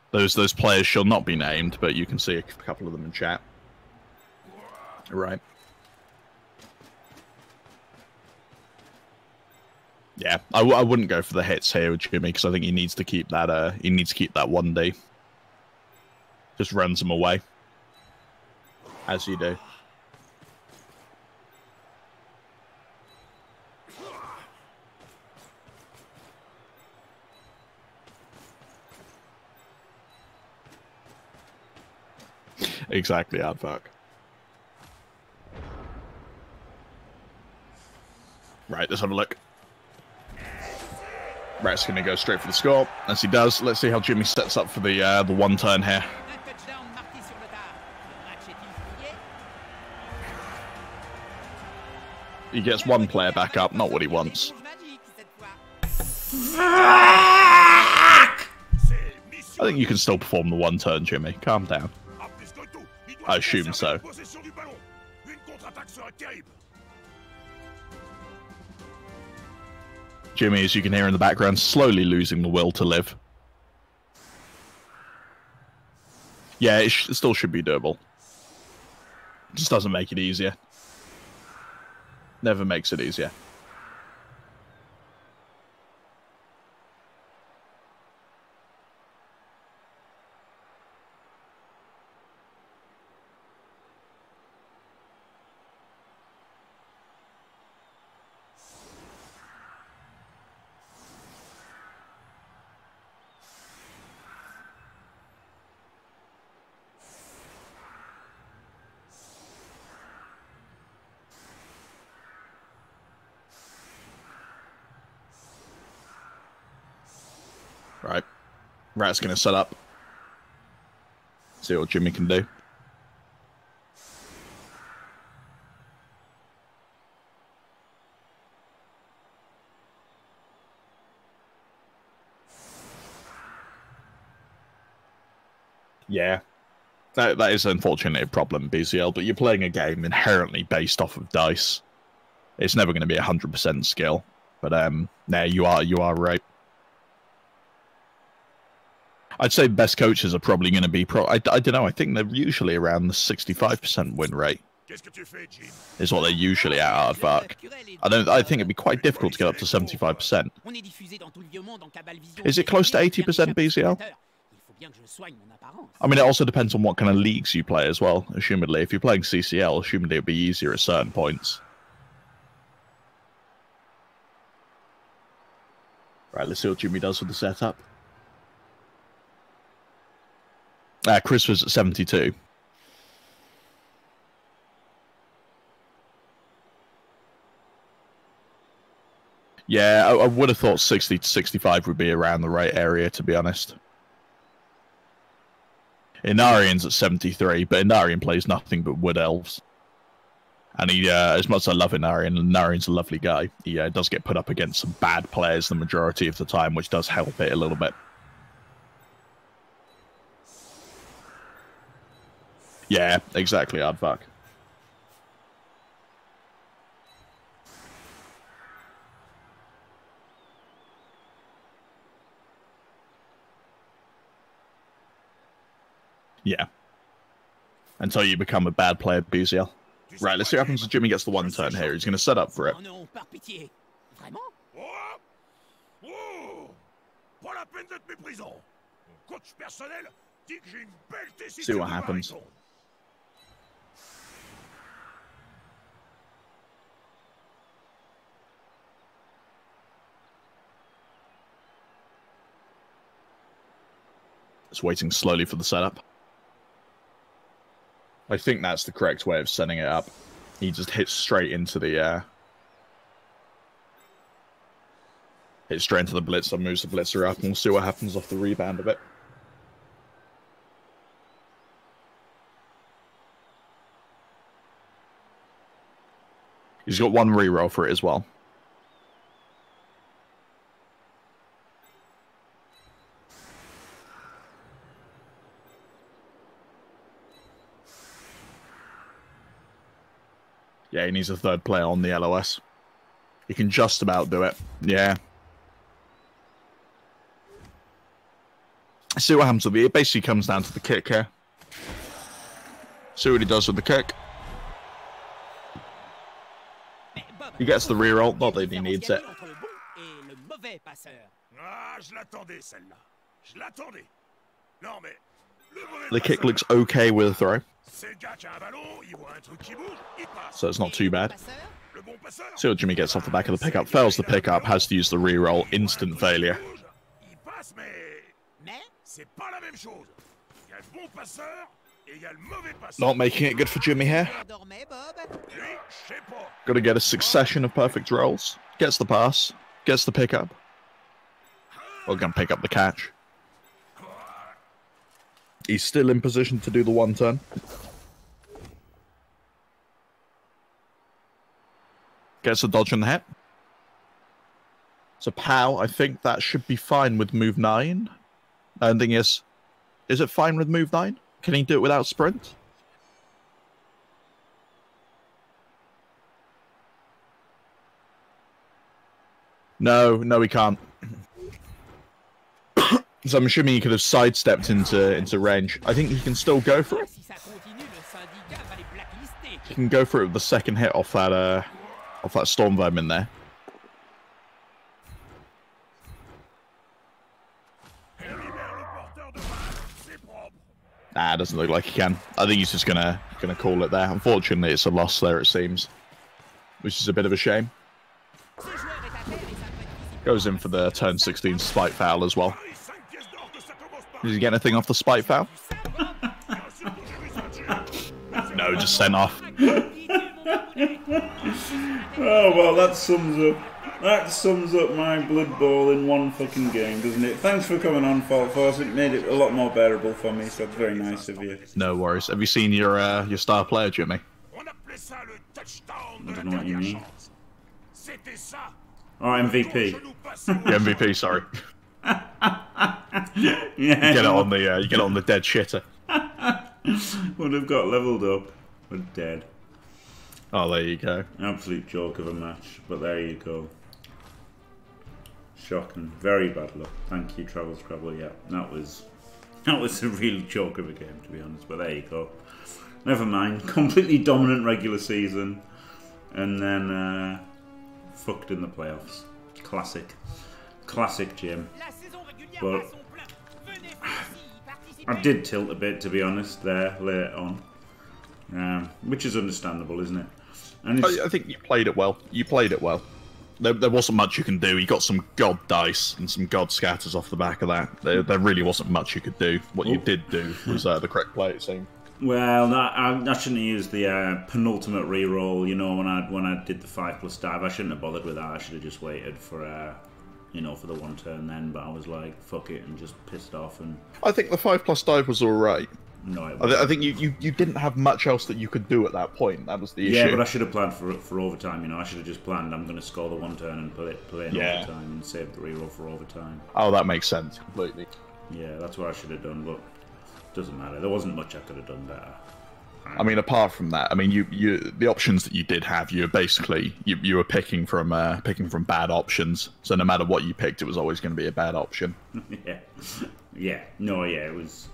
S4: Those those players shall not be named, but you can see a couple of them in chat. Right. Yeah, I, w- I wouldn't go for the hits here with Jimmy because I think he needs to keep that. Uh, he needs to keep that one D. Just runs him away, as you do. Exactly, Aardvark. Right, let's have a look. Rat's going to go straight for the score, as he does. Let's see how Jimmy sets up for the uh, the one turn here.
S2: Un touchdown marqué sur le tard. Le match est-il plié
S4: He gets one player back up, not what he wants.
S2: Magique cette fois.
S3: C'est mission
S4: I think you can still perform the one turn, Jimmy. Calm down.
S3: Plus que tout, il doit
S4: I assume so. Jimmy, as you can hear in the background, slowly losing the will to live. Yeah, it, sh- it still should be doable. Just doesn't make it easier. Never makes it easier. Right. Rat's going to set up. See what Jimmy can do. Yeah. That, that is unfortunately a problem, BCL, but you're playing a game inherently based off of dice. It's never going to be 100% skill. But um, no, you are you are right. I'd say best coaches are probably going to be pro. I, I don't know. I think they're usually around the 65% win rate.
S3: Qu'est-ce que tu fais, Jim
S4: Is what they're usually at out of Aardvark. I don't. I think it'd be quite difficult to get up to 75%.
S2: On est diffusé dans tout le vieux monde en Cabal Vision.
S4: Is it close to 80% BCL?
S2: Il faut bien que je soigne mon apparence.
S4: I mean, it also depends on what kind of leagues you play as well. Assumedly, if you're playing CCL, assumedly it'll be easier at certain points. Right, let's see what Jimmy does with the setup. Uh, Chris was at 72. Yeah, I, I would have thought 60 to 65 would be around the right area, to be honest. Inarian's at 73, but Inarian plays nothing but Wood Elves. And he, uh, as much as I love Inarian, Inarian's a lovely guy, he uh, does get put up against some bad players the majority of the time, which does help it a little bit. Yeah, exactly, Aardvark. Yeah. Until you become a bad player, Buziel.
S3: Tu sais
S4: Right, let's see what happens
S3: Jim
S4: if Jimmy gets the one turn here. He's going to set up for it. See what
S3: par
S4: It's waiting slowly for the setup. I think that's the correct way of setting it up. He just hits straight into the air. hits straight into the blitzer, moves the blitzer up, and we'll see what happens off the rebound of it. He's got one reroll for it as well. Yeah, he needs a third player on the LOS. He can just about do it. Yeah. See what happens with it. It basically comes down to the kick here. See what he does with the kick. He gets the reroll, not that he needs it. The kick looks okay with a throw,
S3: C'est le gars qui a un ballon, il voit un truc qui bouge, il passe.
S4: so it's not too bad.
S2: Passeur
S3: Le bon passeur.
S4: See what Jimmy gets off the back of the pickup. Fails the pickup, has to use the reroll. Instant failure.
S3: Il passe mais
S2: Mais
S3: c'est pas la même chose. Il y a le bon passeur et il y a le mauvais passeur.
S4: Not making it good for Jimmy here.
S2: on dormait, Bob
S3: Lui, je sais pas.
S4: Got to get a succession of perfect rolls. Gets the pass, gets the pickup. We're going to pick up the catch. He's still in position to do the one turn. Gets a dodge on the hit. So Pow, I think that should be fine with move 9. And thing is, is it fine with move 9? Can he do it without sprint? No, no, he can't. So I'm assuming he could have sidestepped into into range. I think he can still go for it. He can go for it with the second hit off that uh off that storm there.
S3: Balle. C'est propre.
S4: Nah, doesn't look like he can. I think he's just gonna gonna call it there. Unfortunately, it's a loss there. It seems, which is a bit of a shame. Goes in for the turn 16 spike foul as well. Did he get anything off the spike foul?
S3: Bien sûr que j'ai vu ça, Jim.
S4: No, just sent off.
S1: Oh well, that sums up. That sums up my Blood Bowl in one fucking game, doesn't it? Thanks for coming on, Fault Force. It made it a lot more bearable for me, so it's very nice of you.
S4: No worries. Have you seen your uh, your star player, Jimmy?
S3: On appelait ça le touchdown de
S1: I don't know what you mean.
S3: chance. C'était ça.
S1: Oh, MVP.
S3: Genou passé au-
S4: The MVP, sorry.
S1: Yeah,
S4: Get it on the uh, you get it on the dead shitter.
S1: would have got leveled up. We're dead.
S4: Oh, there you go.
S1: Absolute joke of a match, but there you go. Shocking. Very bad luck. Thank you, Travel Scrabble. Yeah, that was that was a real joke of a game, to be honest. But there you go. Never mind. Completely dominant regular season, and then uh, fucked in the playoffs. Classic, classic Jim.
S2: La saison régulière
S1: Well,
S2: bat son plein. Venez ici, participez.
S1: I did tilt a bit, to be honest, there later on, um, which is understandable, isn't it? And it's,
S4: I, I think you played it well. You played it well. There, there wasn't much you can do. You got some god dice and some god scatters off the back of that. There, there really wasn't much you could do. What you
S1: Oh.
S4: did do was uh, the correct play. It seemed.
S1: Well, no, I, I shouldn't have used the uh, penultimate reroll. You know, when I when I did the five plus dive, I shouldn't have bothered with that. I should have just waited for, uh, you know, for the one turn then. But I was like, fuck it, and just pissed off. And
S4: I think the five plus dive was all right.
S1: no,
S4: I, th- I think you, you, you didn't have much else that you could do at that point. That was the issue.
S1: yeah, but I should have planned for for overtime. You know, I should have just planned. I'm going to score the one turn and play play in
S4: Yeah.
S1: overtime and save the reroll for overtime.
S4: Oh, that makes sense completely.
S1: Yeah, that's what I should have done. But doesn't matter. There wasn't much I could have done better.
S4: I mean, apart from that, I mean, you, you the options that you did have, you were basically you, you were picking from uh, picking from bad options. So no matter what you picked, it was always going to be a bad option.
S1: yeah, yeah, no, yeah, it was.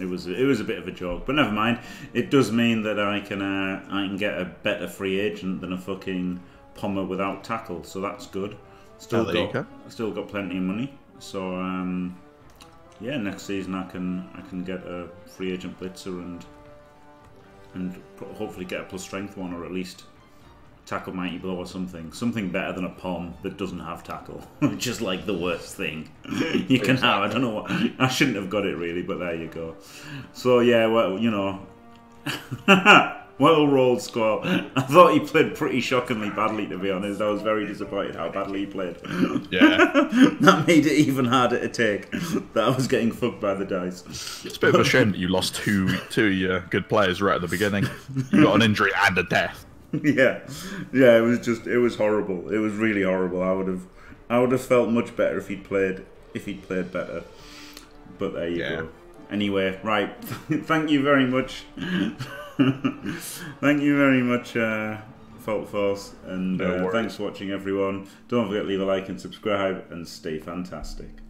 S1: it was it was a bit of a joke, but never mind. It does mean that I can uh, I can get a better free agent than a fucking Pommer without tackle, so that's good. Still
S4: Oh,
S1: got still got plenty of money, so um, yeah, next season I can I can get a free agent blitzer and and hopefully get a plus strength one or at least tackle mighty blow or something. Something better than a pom that doesn't have tackle which is like the worst thing. You can have i don't know what i shouldn't have got it really but there you go. So yeah well you know well rolled score i thought he played pretty shockingly badly to be honest i was very disappointed how badly he played
S4: Yeah,
S1: that made it even harder to take that i was getting fucked by the dice
S4: it's a bit of a shame that you lost two two your good players right at the beginning. You got an injury and a death.
S1: yeah, yeah. It was just, it was horrible. It was really horrible. I would have, I would have felt much better if he'd played, if he'd played better. But there you
S4: Yeah.
S1: go. Anyway, right. Thank you very much. Thank you very much, uh, Fault Force, and
S4: No
S1: uh, thanks for watching, everyone. Don't forget to leave a like and subscribe, and stay fantastic.